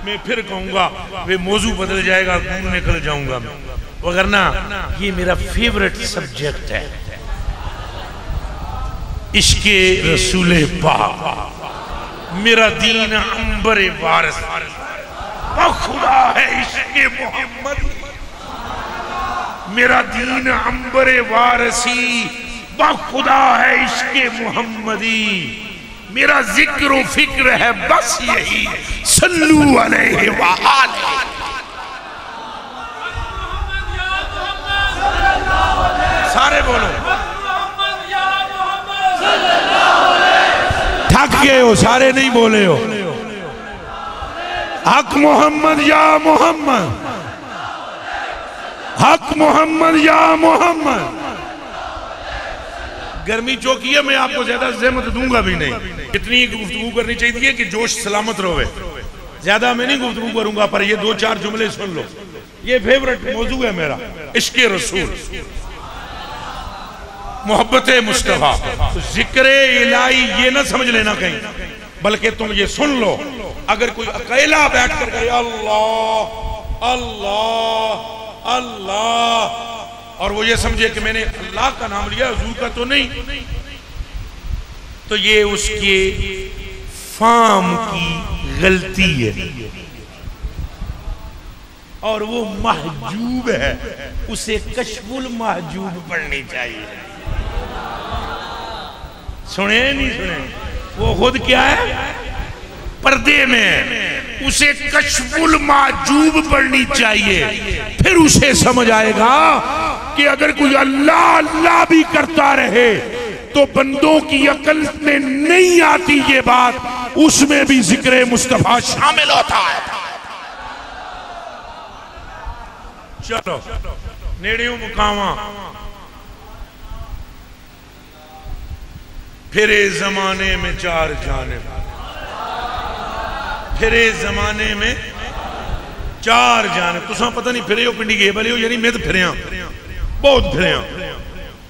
S1: मैं फिर कहूँगा, वे मौजू बदल जाएगा, दूर निकल जाऊँगा मैं। वगरना ये मेरा फेवरेट सब्जेक्ट है। इसके रसूल पा मेरा दीन अंबर वारस। खुदा है इसके मोहम्मद। मेरा दीन अंबर वारसी। ब खुदा है इसके मोहम्मदी। मेरा ज़िक्र फ़िक्र है, बस यही सल्लू अलैहि सारे बोलो। थक गए हो, सारे नहीं बोले हो। हक मोहम्मद या मोहम्मद। हक मोहम्मद या मोहम्मद। गर्मी चौकी है, मैं आपको ज़्यादा जहमत दूँगा भी नहीं। इतनी गुफ्तगु करनी चाहिए कि जोश सलामत रहे। ज़्यादा मैं नहीं गुफ्तगु करूँगा, पर ये दो चार जुमले सुन लो। ये फेवरेट मौजू है मेरा, इश्क रसूल। मोहब्बत मुस्तफ़ा। ज़िक्र इलाई ये ना समझ लेना कहीं। बल्कि तुम ये सुन लो, अगर कोई अकेला बैठ करे अल्लाह अल्लाह अल्लाह और वो ये समझे कि मैंने अल्लाह का नाम लिया, हजूर का तो नहीं। तो ये उसके फाम की गलती है। और वो महजूब है, उसे कशफुल महजूब पढ़नी चाहिए। सुने नहीं सुने? वो खुद क्या है? पर्दे में, उसे कशफुल माजूब पढ़नी चाहिए। फिर उसे समझ आएगा कि अगर कोई अल्लाह अल्लाह भी करता रहे तो बंदों की अकल में नहीं आती ये बात। उसमें भी ज़िक्र मुस्तफ़ा शामिल होता है। चलो नेड़े मुकावा फिरे जमाने में चार जाने। फिरे जमाने में चार जाने, तुसा पता नहीं फिरे हो पिंडी गे वाले हो यानी मैं तो फिर बहुत फिर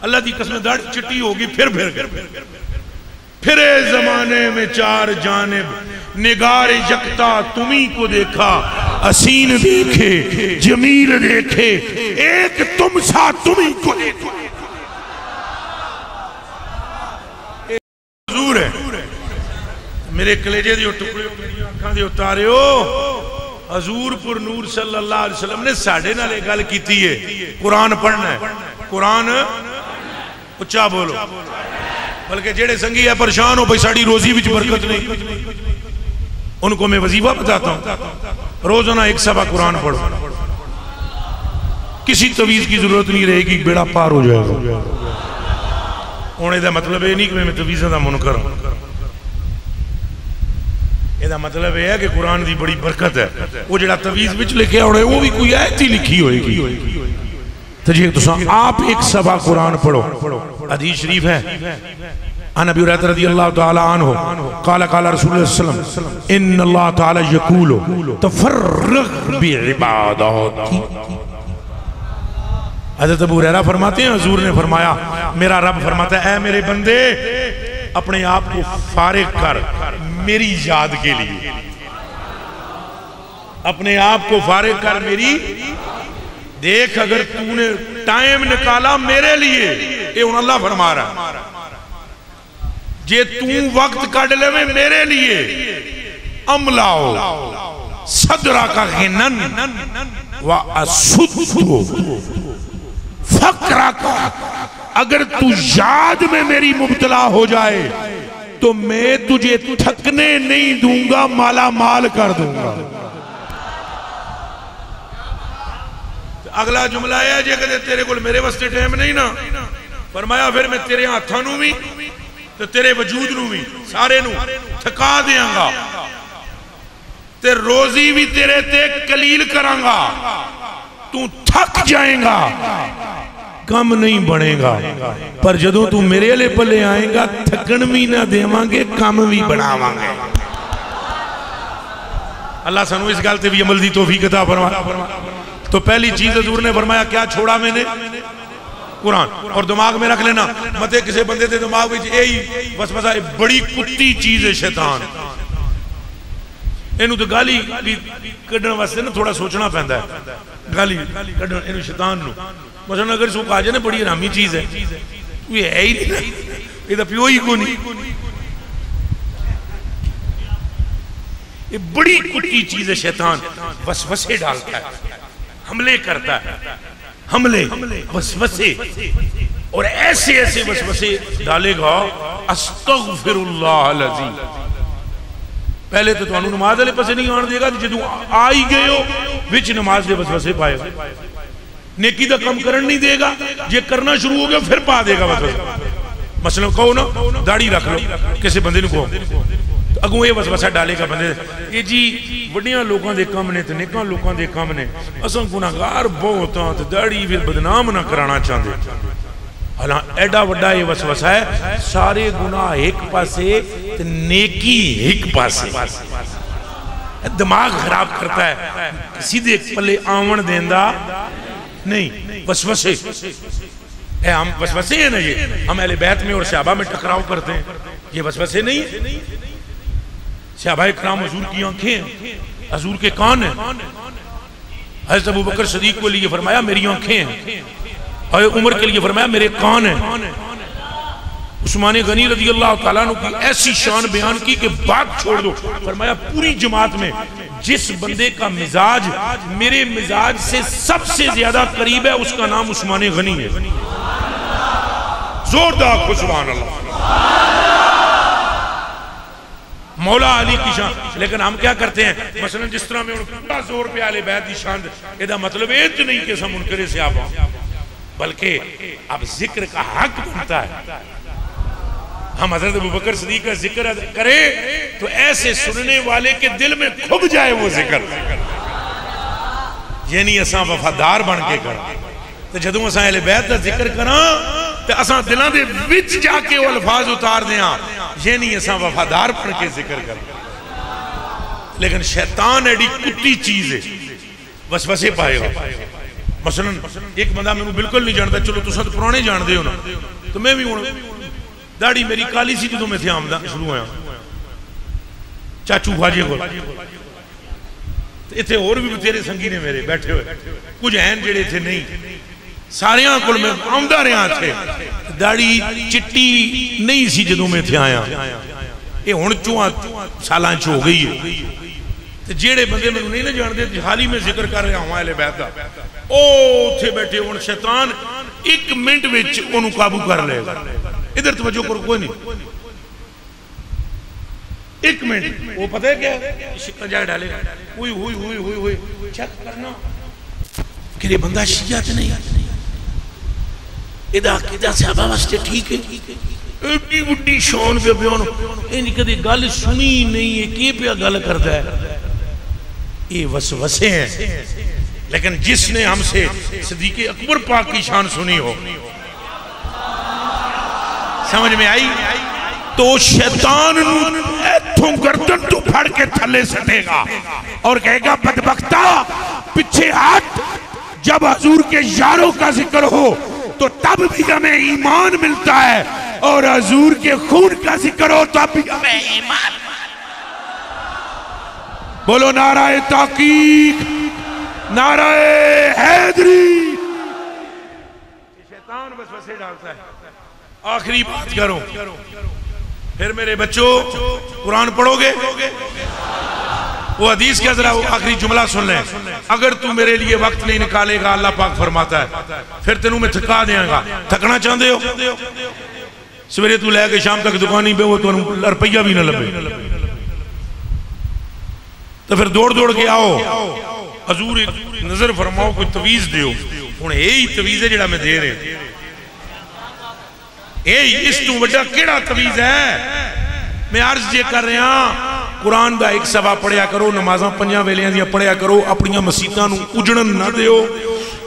S1: अल्लाह की कसम दड़ चिट्टी होगी फिर फिर फिर फिरे जमाने में चार जानब, निगार यकता तुम्ही को देखा, असीन देखे, जमील देखे, एक तुम सा तुम्ही को देखा हजूर है मेरे कलेजे के टुकड़े मेरी के उतारियो हजूरपुर नूर वसल्लम ने साढ़े नाल गल की है। कुरान पढ़ना है। कुरान? उच्चा बोलो। बल्कि जेड़े संगी है, परेशान हो, भाई साड़ी रोजी भी बरकत नहीं। उनको मैं वजीफा बताता हूँ। रोज़ाना एक सभा कुरान पढ़ो। किसी तवीज की ज़रूरत नहीं रहेगी, बेड़ा पार हो जाएगा। का मतलब ये नहीं कि मैं तवीजा का मुनकर ਇਹਦਾ ਮਤਲਬ ਇਹ ਹੈ ਕਿ ਕੁਰਾਨ ਦੀ ਬੜੀ ਬਰਕਤ ਹੈ ਉਹ ਜਿਹੜਾ ਤਵੀਜ਼ ਵਿੱਚ ਲਿਖਿਆ ਹੋਣਾ ਉਹ ਵੀ ਕੋਈ ਆਇਤ ਹੀ ਲਿਖੀ ਹੋਏਗੀ तो जी तुम आप एक सभा कुरान पढ़ो हदीस शरीफ है अन अबी हुरैरा रजी अल्लाह तआला अन्हु काला काला रसूल सल्लल्लाहु इन अल्लाह तआला यकूल तफर्रग बि इबादती हजरत अबू हुरैरा फरमाते हैं हजूर ने फरमाया मेरा रब फरमाता है मेरे बंदे अपने आप को फारिग कर मेरी याद के लिए। अपने आप को फारिग कर मेरी। देख अगर तूने टाइम निकाला मेरे लिए, ये अल्लाह फरमा रहा जे तू वक्त कट ले मेरे लिए अमलाओ सदरा का गिनन व फकरा का, अगर तू याद में मेरी मुबतला हो जाए तो मैं तुझे थकने नहीं दूँगा माला माल कर दूँगा। अगला जुमला है, जे कदे तेरे को मेरे वास्ते टाइम नहीं ना। फरमाया, फिर मैं तेरे हाथों भी तो तेरे वजूद भी, सारे थका देंगा ते रोजी भी तेरे ते कलील करांगा। तू थक जाएगा। कम नहीं बनेगा। पर जो तू मेरे लिए पले आएगा, थकन भी ना देवे कम भी बनावे अल्लाह सू इस गल भी अमल की तोहफी कथा फरमा। तो पहली चीज़ हजूर ने फरमाया, क्या छोड़ा मैंने? कुरान। और दिमाग में रख लेना, मत किसी बंदे के दिमाग में यही बस बस बड़ी कुत्ती चीज़ है शैतान। इन तो गाली कढ़ने वास्ते ना थोड़ा सोचना पैदा है। गाली कढ़ इन शैतान मतलब अगर इसको कहा जाए ना, बड़ी हरामी चीज़ है। ये है ही नहीं। ये तो प्यो ही को ये बड़ी कुटी चीज़ है, शैतान। वसवसे डालता है। हमले करता है। हमले, वसवसे। और ऐसे ऐसे वसवसे डालेगा अस्तगफिरुल्लाह पहले तो थानू नमाज़ वाले पासे नहीं आने देगा तो जो आ ही गए हो बिच नमाज़ के वसवसे पाएगा नेकी का कम करण नहीं देगा। जे करना शुरू हो गया, फिर पा देगा मतलब मसलन कहो ना, दाढ़ी रख लो, किसी बंदे नु कहो। तो अगू ये वसवसा डालेगा बंदे। ये जी वड़िया लोगों के काम ने नेकों लोगों के काम ने। असा गुनाहगार बहुत हाँ तो दाड़ी फिर बदनाम ना कराना चाहते हालां एडा वा ये वसवसा है, सारे गुनाह एक पासे नेकी एक पासे। दिमाग खराब करता है, सीधे पले आवन देंदा। नहीं, वसवसे। ए, हम वसवसे हैं ना ये? हम अहले बैत में और शहबा में टकराव करते हैं। ये वसवसे नहीं है। शहबा कराम हजूर की आँखें हैं। हजूर के कान हैं। हज़रत अबू बकर सदीक को लिए फरमाया, मेरी आँखें हैं। और उम्र के लिए फरमाया, मेरे कान हैं। उस्मान गनी रज़ी अल्लाह तला की ऐसी शान बयान की कि बात छोड़ दो। फरमाया, पूरी जमात में जिस बंदे का मिजाज मेरे मिजाज से सबसे ज़्यादा करीब है, उसका नाम उस्मान गनी है। जोरदार खुशबान अल्लाह मौला अली की शान। लेकिन हम क्या करते हैं? मसलन, जिस तरह में पूरा ज़ोर पे आले बैद की शान यदा मतलब ये तो नहीं कि हम उनकरे से आप बल्कि अब ज़िक्र का हक बनता है। हम हज़रत बकर सदीक का ज़िक्र करें तो ऐसे सुनने वाले के दिल में खुब जाए वो ज़िक्र। यानी असा वफादार बन के कर। तो जो असा अहले बैत का ज़िक्र करा तो असा दिलों के विच जाके वो अल्फाज उतार दें ये नहीं असा वफादार बन के ज़िक्र कर। लेकिन शैतान एडी कुत्ती चीज़ है। बस बसे पाएगा मसलन, एक बंदा मैं बिल्कुल नहीं जानता, चलो तुम तो पुराने जानते हो ना। तो मैं भी हूँ दाड़ी मेरी काली सी जो मैं थे आमदा शुरू होया। चाचू खाजे को इतने और भी बतेरे संगी ने मेरे बैठे हुए। कुछ हैं जेड़े इतने नहीं सारिया को मैं चिट्टी नहीं जो मैं आया। ये हूँ चौहा साल हो गई है जेड़े बंदे मैं नहीं ना जानते हाल ही में जिक्र कर रहा हूँ अले बैठ का उ बैठे हूँ शैतान एक मिनट में काबू कर लेगा इधर तवज्जो करो कोई नहीं एक मिनट वो पता है क्या शिक्का जाके डालेगा हुई हुई हुई हुई हुई चेक करना कि ये बंदा शिया तो नहीं ਇਹਦਾ ਅਕੀਦਾ ਸਹਾਬਾ ਵਾਸਤੇ ਠੀਕ ਹੈ एडी वड्डी शान पे बयान इन कभी गल सुनी नहीं है के पे गल करता है ये वसवसे हैं। लेकिन जिसने हमसे सदीके अकबर पाक की शान सुनी हो। समझ में आई? तो शैतान गर्दन तू फड़ के थले सटेगा और कहेगा, बदबख्ता, पीछे हाथ जब हजूर के यारों का ज़िक्र हो तो तब भी हमें ईमान मिलता है। और हजूर के खून का ज़िक्र हो, तब भी हमें ईमान बोलो नाराय ताकीक नाराय हैदरी। शैतान बस वसे डालता है। आखिरी बात करो फिर मेरे बच्चों कुरान पढ़ोगे? वो हदीस क्या जरा आखिरी जुमला सुन लें। अगर तू मेरे लिए वक्त नहीं निकालेगा अल्लाह पाक फरमाता है। फिर तेनू मैं थका देगा। थकना चाहते हो? सवेरे तू लैके शाम तक दुकानी पे वो तुम रुपया भी ना लगे तो फिर दौड़ दौड़ के आओ। हजूर, नज़र फरमाओ, कोई तवीज दो हूँ यही तवीज है जरा मैं दे रहे। इस तू बड़ा केड़ा तवीज है? मैं अर्ज़ जे कर रहा, कुरान का एक सवा पढ़िया करो, नमाजा पंजा वेलिया दिया पढ़िया करो अपन मसीतों उजड़न ना दो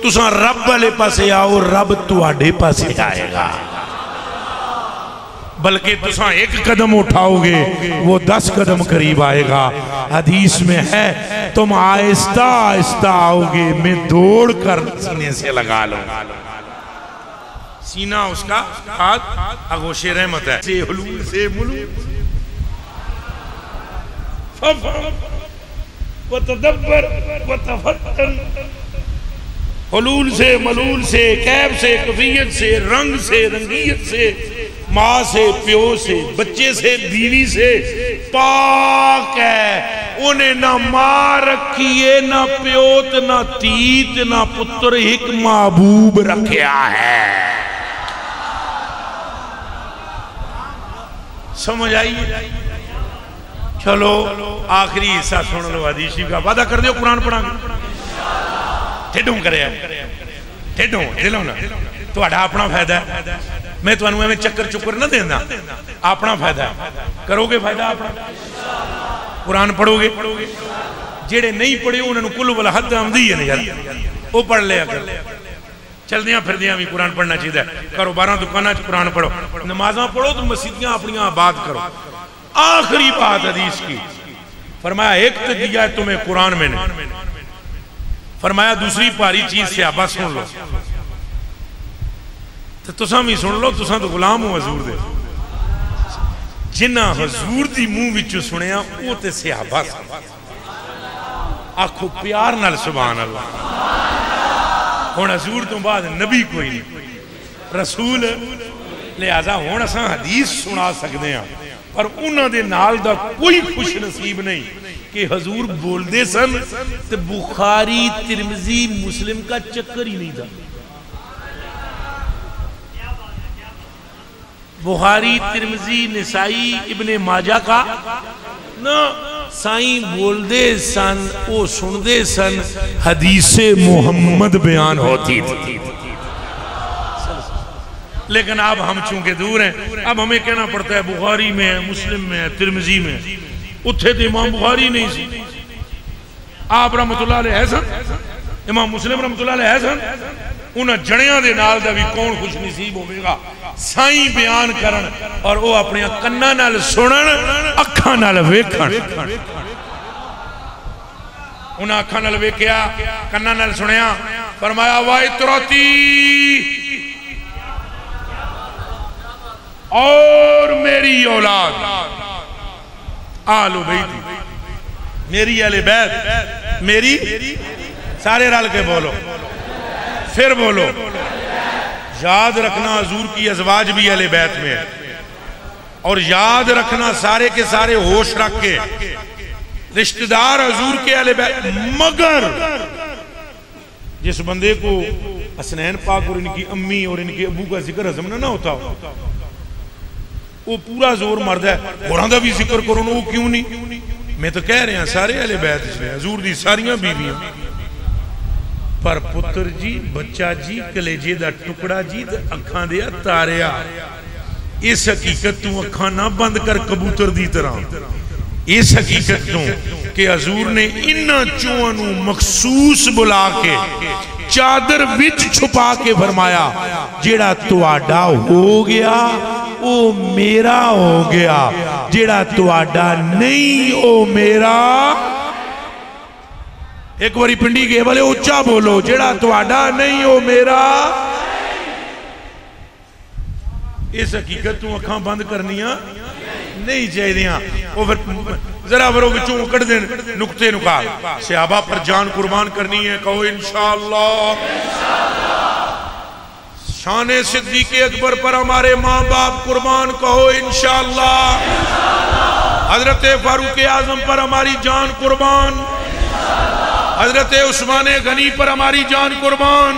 S1: तुसा रब वाले पासे आओ, रब थोड़े पासे आएगा। बल्कि तुसा एक कदम उठाओगे, वो दस कदम करीब आएगा। हदीस में है, तुम आहिस्ता आहिस्ता आओगे, मैं दौड़ कर सीने से लगा लो। सीना उसका हाथ अगोशे रहमत है। से से मुलू हलूल से, मलूल से, कैब से, कफियत से, रंग से रंगीयत से। माँ से, प्यो से, बच्चे से, बीवी से पाक है। उन्हें ना माँ रखिए ना प्योत, ना तीत, ना पुत्र, एक महबूब रखा है। समझ आई? चलो, आखिरी हिस्सा सुन लो आदिशी का वादा कर दो कुरान पढ़ा। ठेडों करे ठेडों दिलों ना। थोड़ा अपना फ़ायदा है। मैं तुम्हें एवं चक्कर चुक्कर ना देना अपना फ़ायदा करोगे फ़ायदा अपना कुरान पढ़ोगे? जेड़े नहीं पढ़े, उन्होंने कुल वाला हद आमदी है यार। वो पढ़ लिया कर चलदिया फिर भी कुरान पढ़ना चाहिए कारोबार दुकाना च कुरान पढ़ो। नमाजा पढ़ो तो मसीदियाँ अपन आबाद करो। आखिरी बात हदीस की। फरमाया, एक तो दिया है तुम्हें कुरान मैंने। फरमाया, दूसरी भारी चीज़ से आबा सुन लो। तो तुसा भी सुन लो तुसा तो गुलाम हो हजूर दे जिन्ना हजूर की मुँह विचों सुनिया वो तो सियाबा आखो प्यार नाल सुभान अल्लाह हूँ हजूर तो बाद नबी कोई नहीं रसूल लिहाजा हूँ असा हदीस सुना सकते हैं पर उन्होंने नाल दा कोई खुश नसीब नहीं कि हजूर बोलते सन तो बुखारी तिरमजी मुस्लिम का चक्कर ही नहीं था बुहारी तिरमजी, निसाई, इबन माजा का। न, साई बोलते सन वो सुनते सन, हदीसे मोहम्मद बयान होती थी। लेकिन अब हम चूँकि दूर हैं, अब हमें कहना पड़ता है बुखारी में है, मुस्लिम में है, तिरमजी में उत्थे तो इमाम बुखारी नहीं सी। आप रहमतुल्लाह है सन इमाम मुस्लिम रहमतुल्लाह है सन उन्होंने जड़िया के नाल भी कौन खुश नसीब होगा साई बयान करन और वो अपन कन्ना सुनन अखा वेखन। उन्हें अखा वेख्या कन्ना सुनिया फरमाया, वाई तुरौती। और मेरी औलाद, आलू भाई मेरी अले बैत मेरी सारे रल के बोलो। फिर बोलो। याद रखना हजूर की अजवाज भी अले बैत में है। और याद रखना सारे के सारे होश रख के। रिश्तेदार हजूर के अले बैत, मगर जिस बंदे को असनैन पाक और इनकी अम्मी और इनके अबू का ज़िक्र हजम ना होता, वो पूरा ज़ोर मरद है। का भी ज़िक्र करो ना, वो क्यों नहीं? मैं तो कह रहा सारे अले बैत हजूर की सारिया बीवियाँ। पर पुत्र जी, बच्चा जी, कलेजे का टुकड़ा जी अखा दिया तारिया इस हकीकत तू अखा ना बंद कर कबूतर की तरह। इस हकीकत तो कि हजूर ने इन्हों चों मखसूस बुला के, चादर विच छुपा के फरमाया जेड़ा तुआडा हो गया वो मेरा हो गया। जेड़ा तुआडा नहीं वो मेरा एक बारी पिंडी गए बोले उच्चा बोलो, जेड़ा तुआडा नहीं हो मेरा। इस हकीकत तू अखा बंद करनिया नहीं चाहिए जरा बिचों कट देन, नुकते नुका। सियाबा पर जान कुर्बान करनी है, कहो इंशाला शान सिद्दीक अकबर पर हमारे माँ बाप कुर्बान, कहो इंशाला हज़रत फारूक आज़म पर हमारी जान कुर्बान। हज़रत उस्मान गनी पर हमारी जान कुर्बान।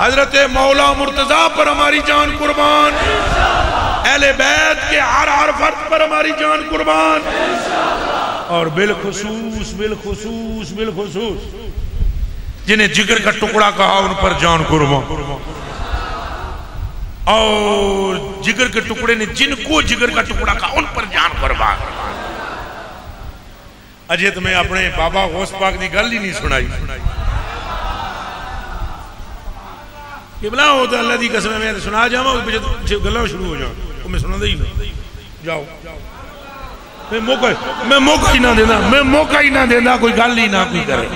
S1: हज़रत मौला मुर्तजा पर हमारी जान कुर्बान। अहले बैत के हर हर फर्द पर हमारी जान कुर्बान। और बिलखसूस बिलखसूस बिलखसूस, जिन्हें जिगर का टुकड़ा कहा, उन पर जान कुर्बान। और जिगर के टुकड़े ने जिनको जिगर का टुकड़ा कहा, उन पर जान कुर्बान। अजय तो मैं मौका मैं मौका ही ना देना मैं मौका ही ना देना कोई गल ही ना कोई करे।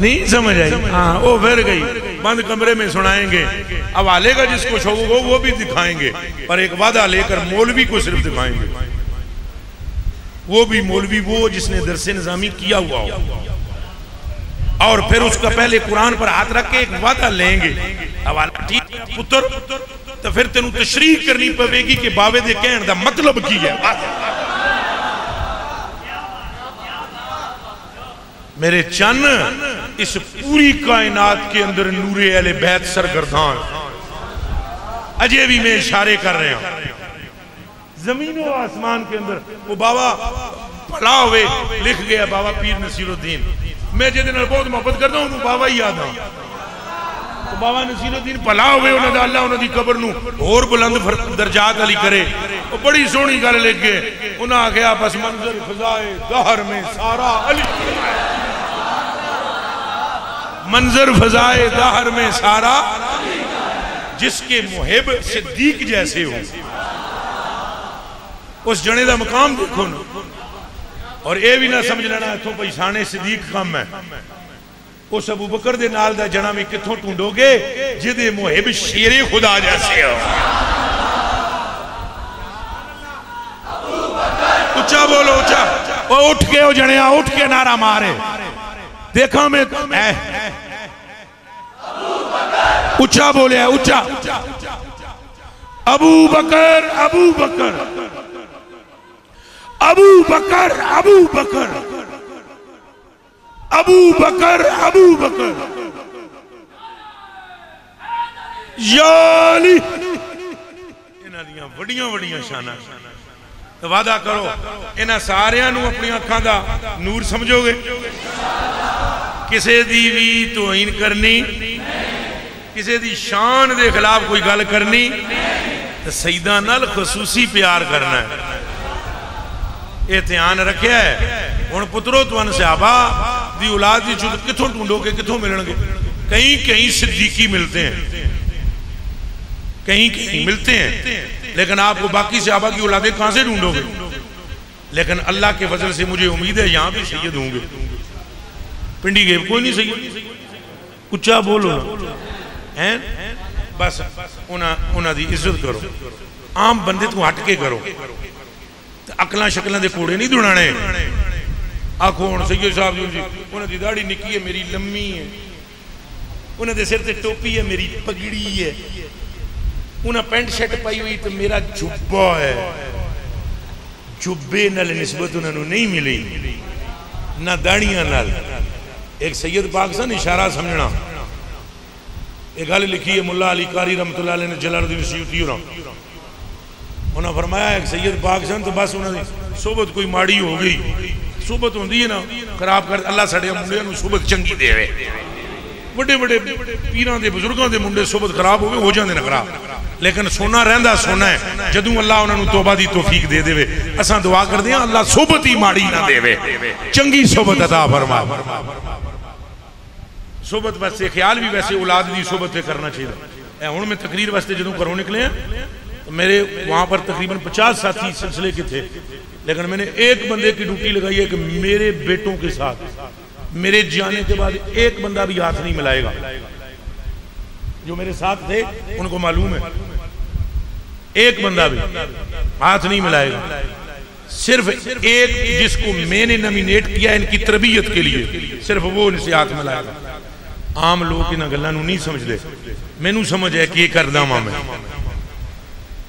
S1: नहीं समझ आई? हाँ वो फिर गई। बंद कमरे में सुनाएँगे। हवाले का जिसको शौक हो वो भी दिखाएँगे। पर एक वादा लेकर मौलवी को सिर्फ़ दिखाएँगे। वो भी मौलवी वो जिसने दरस निजामी किया हुआ हो। और फिर उसका पहले कुरान पर हाथ रख के एक वादा लेंगे। पुत्र तो फिर तेन तशरी करनी पवेगी कि बावे के कहने का मतलब की है? मेरे चन इस पूरी कायनात के अंदर नूरे अले बैत सरगर्दान। अजय भी मैं इशारे कर रहे हैं। ज़मीन और आसमान के अंदर। वो बाबा भला हुए लिख गया बाबा पीर नसीरुद्दीन। मैं जिद बहुत मुहब्बत करता हूँ बाबा ही याद हाँ। तो बाबा नसीरुद्दीन भला होवे उन्होंने अल्लाह उन्होंने कबर न होर बुलंद दर्जात वाली करे। वो बड़ी सोहनी गल लिख गए। उन्हें आख्या, बस मंजर फजाए, दहर में सारा अली मंजर फजाए, दहर में सारा जिसके मुहिब सिद्दीक जैसे हो उस जने का मुकाम देखो ना। और यह भी ना समझ लेना इतों साने सदीक कम है। उस अबू बकर के नाल का जना भी कितों ढूंढोगे? जिदे मुहिब शेरे खुदा जैसे हो। उच्चा बोलो, उच्चा। वो उठ के हो जने उठ के नारा मारे। देखा मैं उच्चा बोले, उच्चा। अबू बकर अबू बकर। अबू बकर अबू बकर। अबू बकर अबू बकर। तो वादा करो इन्होंने सारिया अपनी अखा का नूर समझोगे? किसी की भी करनी? किसी की शान के खिलाफ कोई गल करनी? तो सईदा खसूसी प्यार करना है। ये ध्यान रखे हूँ। पुत्रो तुम सियाबा की औलाद की जुद कितों ढूंढोगे कितों मिलने कहीं कहीं सिद्दीकी मिलते हैं। कहीं कहीं मिलते हैं। लेकिन आपको बाकी सियाबा की औलादे कहाँ से ढूंढोगे? लेकिन अल्लाह के फजल से मुझे उम्मीद है, यहाँ भी सैयद होंगे। पिंडी गेब, कोई नहीं सही उच्चा बोलो हैं? बस उन्होंने इज़्ज़त करो। आम बंदे तू हट के करो। अकल शकलों के घोड़े नहीं दुड़ाने आखो हम सैयद साहब जी जी उन्होंने दाड़ी निकी है, मेरी लम्मी है। उन्होंने सिर से टोपी है, मेरी पगड़ी है। उन्हें पेंट शर्ट पाई हुई तो मेरा जुब्बा है। जुब्बे निस्बत उन्होंने नहीं मिली। ना दाड़िया एक सैयद पाक सन इशारा समझना। एक गल लिखी है मुला अली कारी रमतुल्ला ने जलालुद्दीन सयूती उन्हें फरमाया, एक सैयद पाक सन तो बस उन्होंने सोबत कोई माड़ी हो गई। सोबत होंगी ना, खराब कर, अल्लाह साढ़े मुंडिया सोबत चंकी दे बड़े बड़े पीर के बजुर्गों के मुंडे सोबत खराब हो गए हो जाते हैं खराब। लेकिन सोना रहा सोना है, जदों अल्लाह उन्होंने तोबा की तोफीक दे दे असा दुआ करते हैं अल्लाह सोबत ही माड़ी ना दे चंगी सोबत अदा फरमा सोबत वैसे ख्याल भी वैसे औलाद की सोबत करना चाहिए हूँ मैं तकरीर वास्ते जो घरों निकले तो मेरे वहाँ पर तकरीबन पचास साथी सिलसिले के थे। लेकिन मैंने एक बंदे की ड्यूटी लगाई है कि मेरे बेटों के साथ, मेरे जाने के बाद एक बंदा भी हाथ नहीं मिलाएगा। जो मेरे साथ थे, उनको मालूम है। एक बंदा भी हाथ नहीं मिलाएगा। सिर्फ़ एक जिसको मैंने नॉमिनेट किया इनकी तरबियत के लिए, सिर्फ़ वो इनसे हाथ मिलाएगा। आम लोग इन गलों नहीं समझते मैनू समझ है कि करदा वा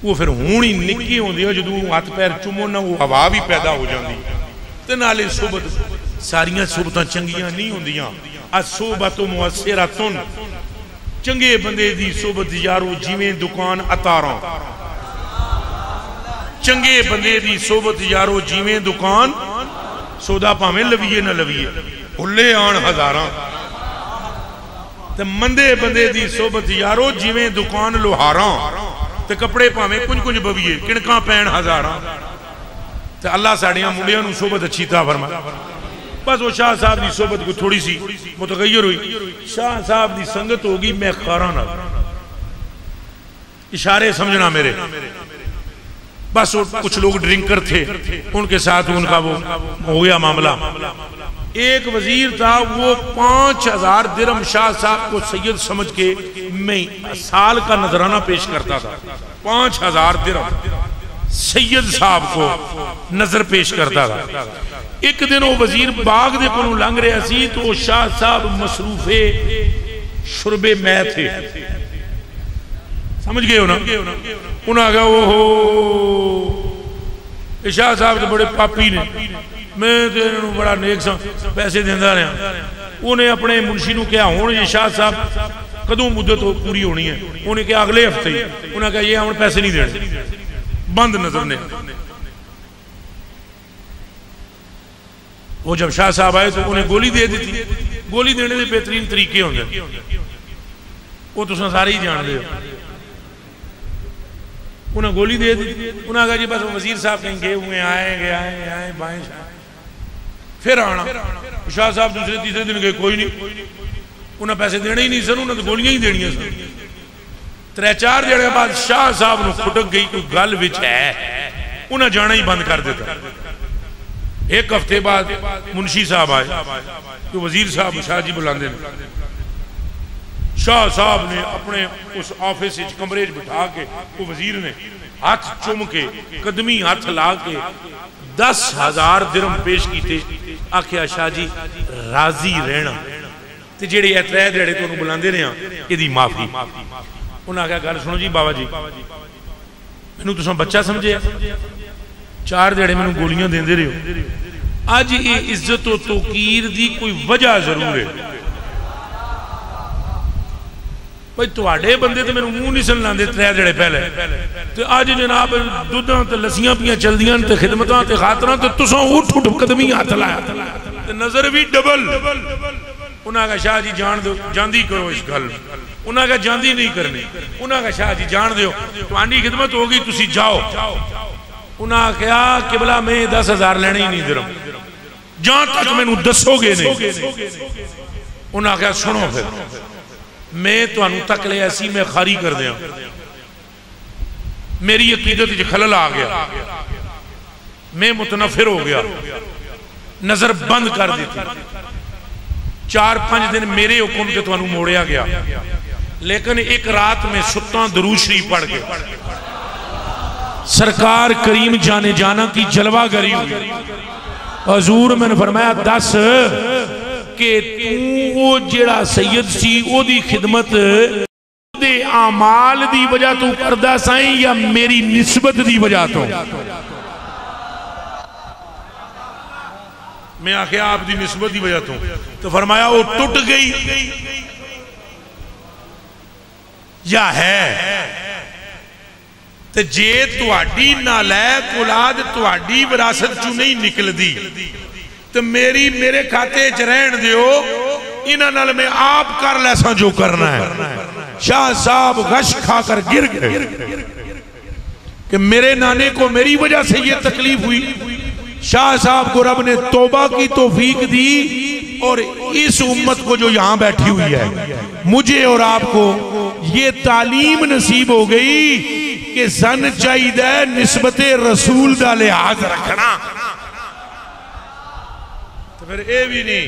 S1: मैं वो फिर हूँ ही निकी होंगी जो हथ पैर चुमो ना वो हवा भी पैदा हो जाती तो नाले सुबत सारिया सुबत चंगिया नहीं होंदिया असोबत मुआसरा तुन चंगे बंदे की सुबत यारो जिमें दुकान अतारा चंगे बंदे की सोबत यारो जिमें दुकान सौदा भावे लवीए ना लवीए भुले आन हज़ार मंदे बंदे की सोबत यारो जिमें दुकान लोहारा ਤੇ ਕੱਪੜੇ ਭਾਵੇਂ ਕੁਝ ਕੁਝ ਬਵੀਏ ਕਿਣਕਾਂ ਪੈਣ ਹਜ਼ਾਰਾਂ ਤੇ ਅੱਲਾ ਸਾਡੀਆਂ ਮੁੰਡਿਆਂ ਨੂੰ ਸੋਬਤ ਅੱਛੀ ਤਾ ਫਰਮਾ बस वो शाह साहब की सोबत को थोड़ी सी मुतगैर हुई शाह साहब की संगत होगी मैं खारा ना इशारे समझना मेरे बस कुछ लोग ड्रिंकर थे। उनके साथ उनका वो हो गया मामला। एक वज़ीर था, वो पाँच हज़ार दिरम शाह साहब को सैयद समझ के मैं साल का नजराना पेश करता था। पाँच हज़ार दिरम सैयद साहब को नज़र पेश करता था। एक दिन वो वज़ीर बाग के को लंघ रहा सी तो शाह साहब मसरूफे शुरबे मै थे। समझ गए हो ना? उन्हें आखा ओहो शाह साहब तो बड़े पापी ने। मैं तो बड़ा नेक सा पैसे देता रहा। उन्हें अपने मुंशी को क्या हूँ जी शाह साहब, कदों मुद्दत पूरी होनी है? उन्हें क्या अगले हफ़्ते ही। उन्हें कहा, ये हम पैसे नहीं देने। बंद नज़र ने। वो जब शाह साहब आए तो उन्हें गोली दे दी गोली देने के बेहतरीन तरीके होंगे। वो तुम सारे ही जानते हो। उन्हें गोली दे दी। उन्हें कहा जी, बस वज़ीर साहब कहीं गए हुए आए, गए, आए आए, बाएँ फिर आना। शाह साहब दूसरे, तीसरे दिन गए, कोई नहीं। उन्हें पैसे देने ही नहीं सन उन्हें तो गोलियाँ ही देनिया सन त्रै, चार दिन बाद शाह साहब न खुटक गई, कोई गल है। उन्हें जाना ही बंद कर दिता। एक हफ़्ते बाद मुंशी साहब आए तो वज़ीर साहब शाह जी बुलाते शाह साहब ने अपने उस ऑफ़िस कमरे बिठा के वो वज़ीर ने हाथ चुम के कदमी हाथ ला के दस हज़ार दिरम पेश किए आखिया शाह जी राज़ी रहना तो जेडे त्रै दिहाड़े तुम बुलाते रहे यदी माफ़ी उन्हें आख्या गल सुनो जी बाबा जी मैं तुम बच्चा समझे चार दिहाड़े मैं गोलियाँ देंदे रहे हो अज ये इज़्ज़त तोकीर की कोई वजह ज़रूर है भाई बंदे तो मैं मूँह नहीं सन लाते त्रै जड़े पहले। तो अज जनाब दुधा तो लस्सियाँ पियाँ चलदियाँ खिदमत खातर तो उठ उठ कदमी हथ लाया। नज़र भी डबल। शाह जी, जान दो करो इस गल नहीं करनी। शाह जी, जान दो खिदमत होगी तुम जाओ। कि भला मैं दस हज़ार लेने ही नहीं मैनू दसोगे कहा सुनो फिर। मैं ਤੁਹਾਨੂੰ तक लिया सी मैं खारी कर दिया मेरी अकीदत खलल आ गया मैं मुतनफिर हो गया नजर बंद कर दी चार पांच दिन मेरे हुक्म से तुम मोड़िया गया लेकिन एक रात में सुता दरू शरीफ पढ़ के सरकार करीम जाने जाना की जलवा गरी हुई हजूर मैंने फरमाया दस कि तू जेड़ा सैयद सी, ओदी खिदमत दे आमाल दी वजह तू करदा साई या मेरी निस्बत दी वजह तो? मैं आखिया आपकी निस्बत की वजह तो। तो फरमाया वो टुट गई। या है? जे थोड़ी नालैक औलाद थोड़ी विरासत चू नहीं निकलती तो मेरी, मेरे खाते च रहन दो इन्होंने मैं आप कर लैसा जो करना है। शाह साहब गश खाकर गिर गए। कि मेरे नाने को मेरी वजह से ये तकलीफ़ हुई। शाह साहब को रब ने तोबा की तोफीक दी और इस उम्मत को जो यहाँ बैठी हुई है, मुझे और आपको ये तालीम नसीब हो गई कि सन चाहिए निस्बत रसूल का लिहाज रखना। फिर ये भी नहीं।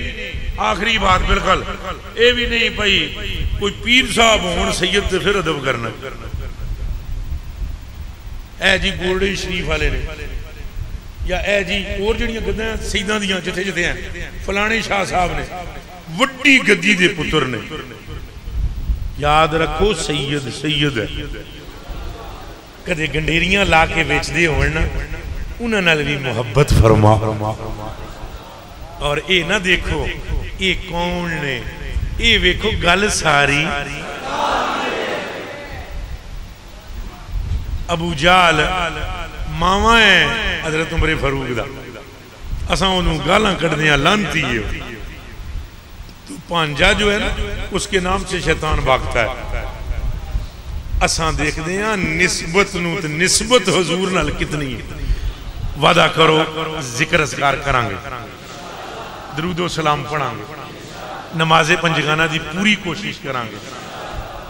S1: आखिरी बात बिल्कुल। ये भी नहीं भाई, कोई पीर साहब हो सैयद फिर अदब करना। ए जी गोल्डन शरीफ वाले ने। या ए जी और जड़िया गद्दा शहीदा दियाँ जिथे जिथे हैं, फलाने शाह साहब ने वड्डी गद्दी के पुत्र ने। याद रखो, सैयद सैयद कदे गंडेरियाँ ला के बेचते हो उन्होंने भी मुहब्बत फरमा। और ये ना देखो, ये कौन ने ये वेखो गल सारी। अबू जाल मावा है, हज़रत उमरे फरूक का असा गाला कटने लानती है तो पांजा जो है ना, उसके नाम से शैतान भागता है। असा देखते हैं, निस्बत निस्बत हजूर नाल कितनी वादा करो, ज़िक्र असकार करा दरूदो सलाम पढ़ा नमाजे पंजगाना की पूरी कोशिश करा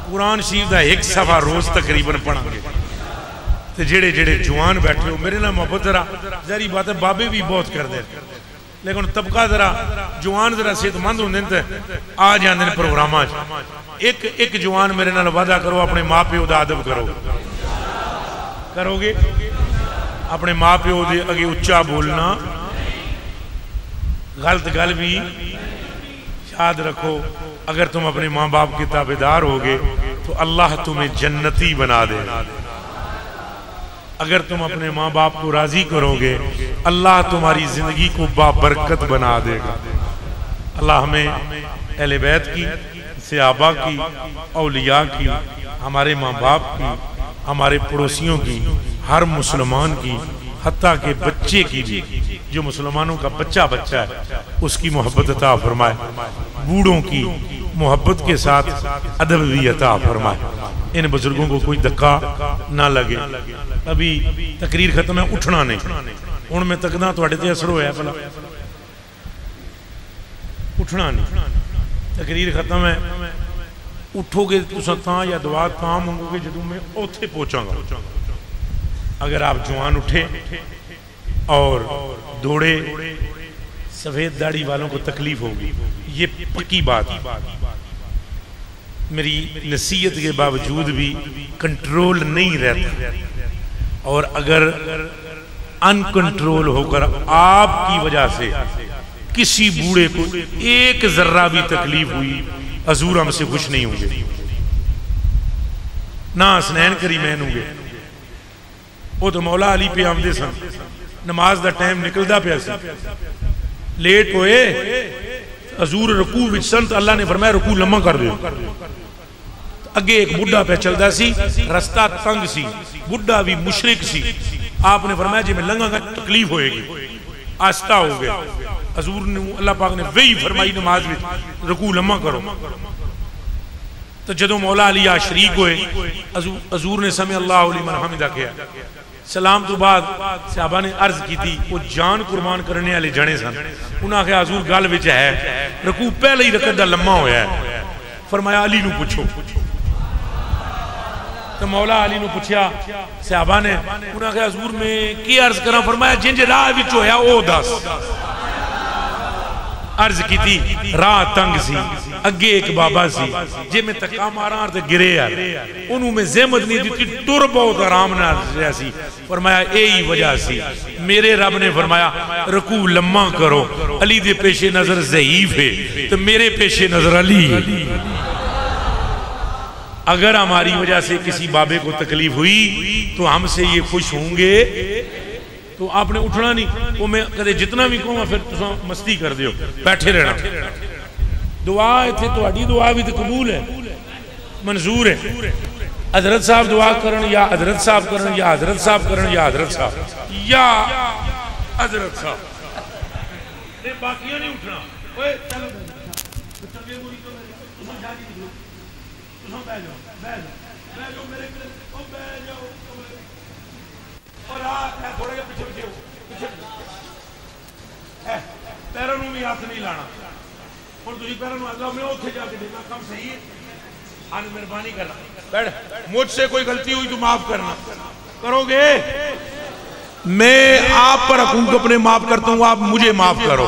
S1: कुरान शरीफ का एक सफ़ा रोज तकरीबन पढ़ा तो जेड़े जेड़े जवान बैठे हो, मेरे ना मोहब्बत जरा, जहरी बात है बाबे भी बहुत करते लेकिन तबका जरा, जवान जरा सेहतमंद होंगे तो आ जाते प्रोग्राम एक एक जवान मेरे नाल वादा करो, अपने माँ प्यो का अदब करो। करोगे? अपने माँ प्यो अगे उच्चा बोलना गलत गल भी याद रखो, अगर तुम अपने माँ बाप के ताबेदार होगे तो अल्लाह तुम्हें जन्नती बना दे अगर तुम अपने माँ बाप को राज़ी करोगे, अल्लाह तुम्हारी ज़िंदगी को बाबरकत बना देगा। अल्लाह हमें अहल बैत की, सियाबा की अलिया की, हमारे माँ बाप की, हमारे पड़ोसियों की, हर मुसलमान की हती के बच्चे की भी, जो मुसलमानों का बच्चा बच्चा है, उसकी मोहब्बत अता फरमाए। बूढ़ों की मोहब्बत के साथ अदब भी अता फरमाए। इन बुज़ुर्गों को कोई धक्का ना लगे। अभी तकरीर खत्म है, उठना नहीं। हूँ मैं तकदा थोड़े असर होया भला। उठना नहीं। तकरीर खत्म है। उठोगे तुम या दुआ ता मंगोगे जो मैं उ पहुंचागा अगर आप जवान उठे और दौड़े, सफ़ेद दाढ़ी वालों को तकलीफ़ होगी। ये पक्की बात है। मेरी नसीहत के बावजूद भी कंट्रोल नहीं रहता। और अगर अनकंट्रोल होकर आपकी वजह से किसी बूढ़े को एक जर्रा भी तकलीफ़ हुई, हजूर हमसे खुश नहीं होंगे। ना स्नैन करी मैनूगे वो तो मौला अली पे आमदे सन नमाज़ का टाइम निकलता पाया लेट होए हजूर रकू सन तो अल्लाह ने फरमाया रकू लम्मा कर दो अगे एक बुढ़ा पे चलता सी रस्ता तंग सी बुढ़ा भी मुशरिक सी आपने फरमाया जी मैं लंघा तकलीफ़ होएगी आस्था हो गया हजूर ने अल्लाह पाक ने वही फरमाई नमाज़ में रकू लम्मा करो तो जो मौला अली आ शरीक हुए हजूर ने समय अल्लाह हमिदा किया सलाम तो बाद साहबा ने अर्ज़ की वो जान कुर्बान करने वाले जने सन। उन्हें आख्या हजूर, गल है, रकू पहले ही रकत का लम्मा होया फरमाया, अली पुछो तो मौला अली ने पूछा सियाबा ने उन्हें कहा हजूर, में की अर्ज़ करा? फरमाया, जिंज राह होया दस। अर्ज़ की राह तंग सी अगे एक बाबा सी, जे मैं धक्का मारा तो गिरे ओनू मैं जहमत नहीं दी टुर बहुत आराम सी। फरमाया यही वजह सी। मेरे रब ने फरमाया, रकू लम्मा करो, अली दे पेशे नज़र जहीफ है तो मेरे पेशे नज़र अली अगर हमारी वजह से किसी बाबे को तकलीफ़ हुई तो हमसे ये खुश होंगे तो आपने उठना नहीं। वो मैं कदे जितना भी कहूँगा फिर तुम मस्ती कर दो बैठे रहना। दुआ इतने थोड़ी दुआ भी तो कबूल है। मंजूर है। हज़रत साहब दुआ करन या हज़रत साहब करन, या हज़रत साहब करन, या हज़रत साहब। या हज़रत साहब। बाकी नहीं उठना बह जाओ मेरे ओ बह जाओ और आ थोड़ा जिहा पिछे पिछे पिछे पैरों में भी हाथ नहीं लाना ਹੁਣ ਤੁਸੀਂ ਪੈਰਾਂ ਨੂੰ ਆਗਾ ਮੈਂ ਉੱਥੇ ਜਾ ਕੇ ਦੇਖਣਾ ਕੰਮ ਸਹੀ ਹੈ आज मेहरबानी करना बैठ मुझसे कोई गलती हुई तो माफ करना करोगे मैं आप पर हकूक अपने माफ़ करता हूँ, आप मुझे माफ़ करो।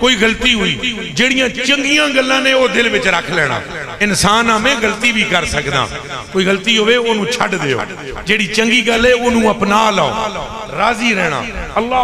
S1: कोई गलती हुई, जड़िया चंगिया गल ने दिल में रख लेना। इंसान आ, मैं गलती भी कर सकता कोई गलती होनू छड़ जी चंकी गल है ओनू अपना लो राज़ी रहना अल्लाह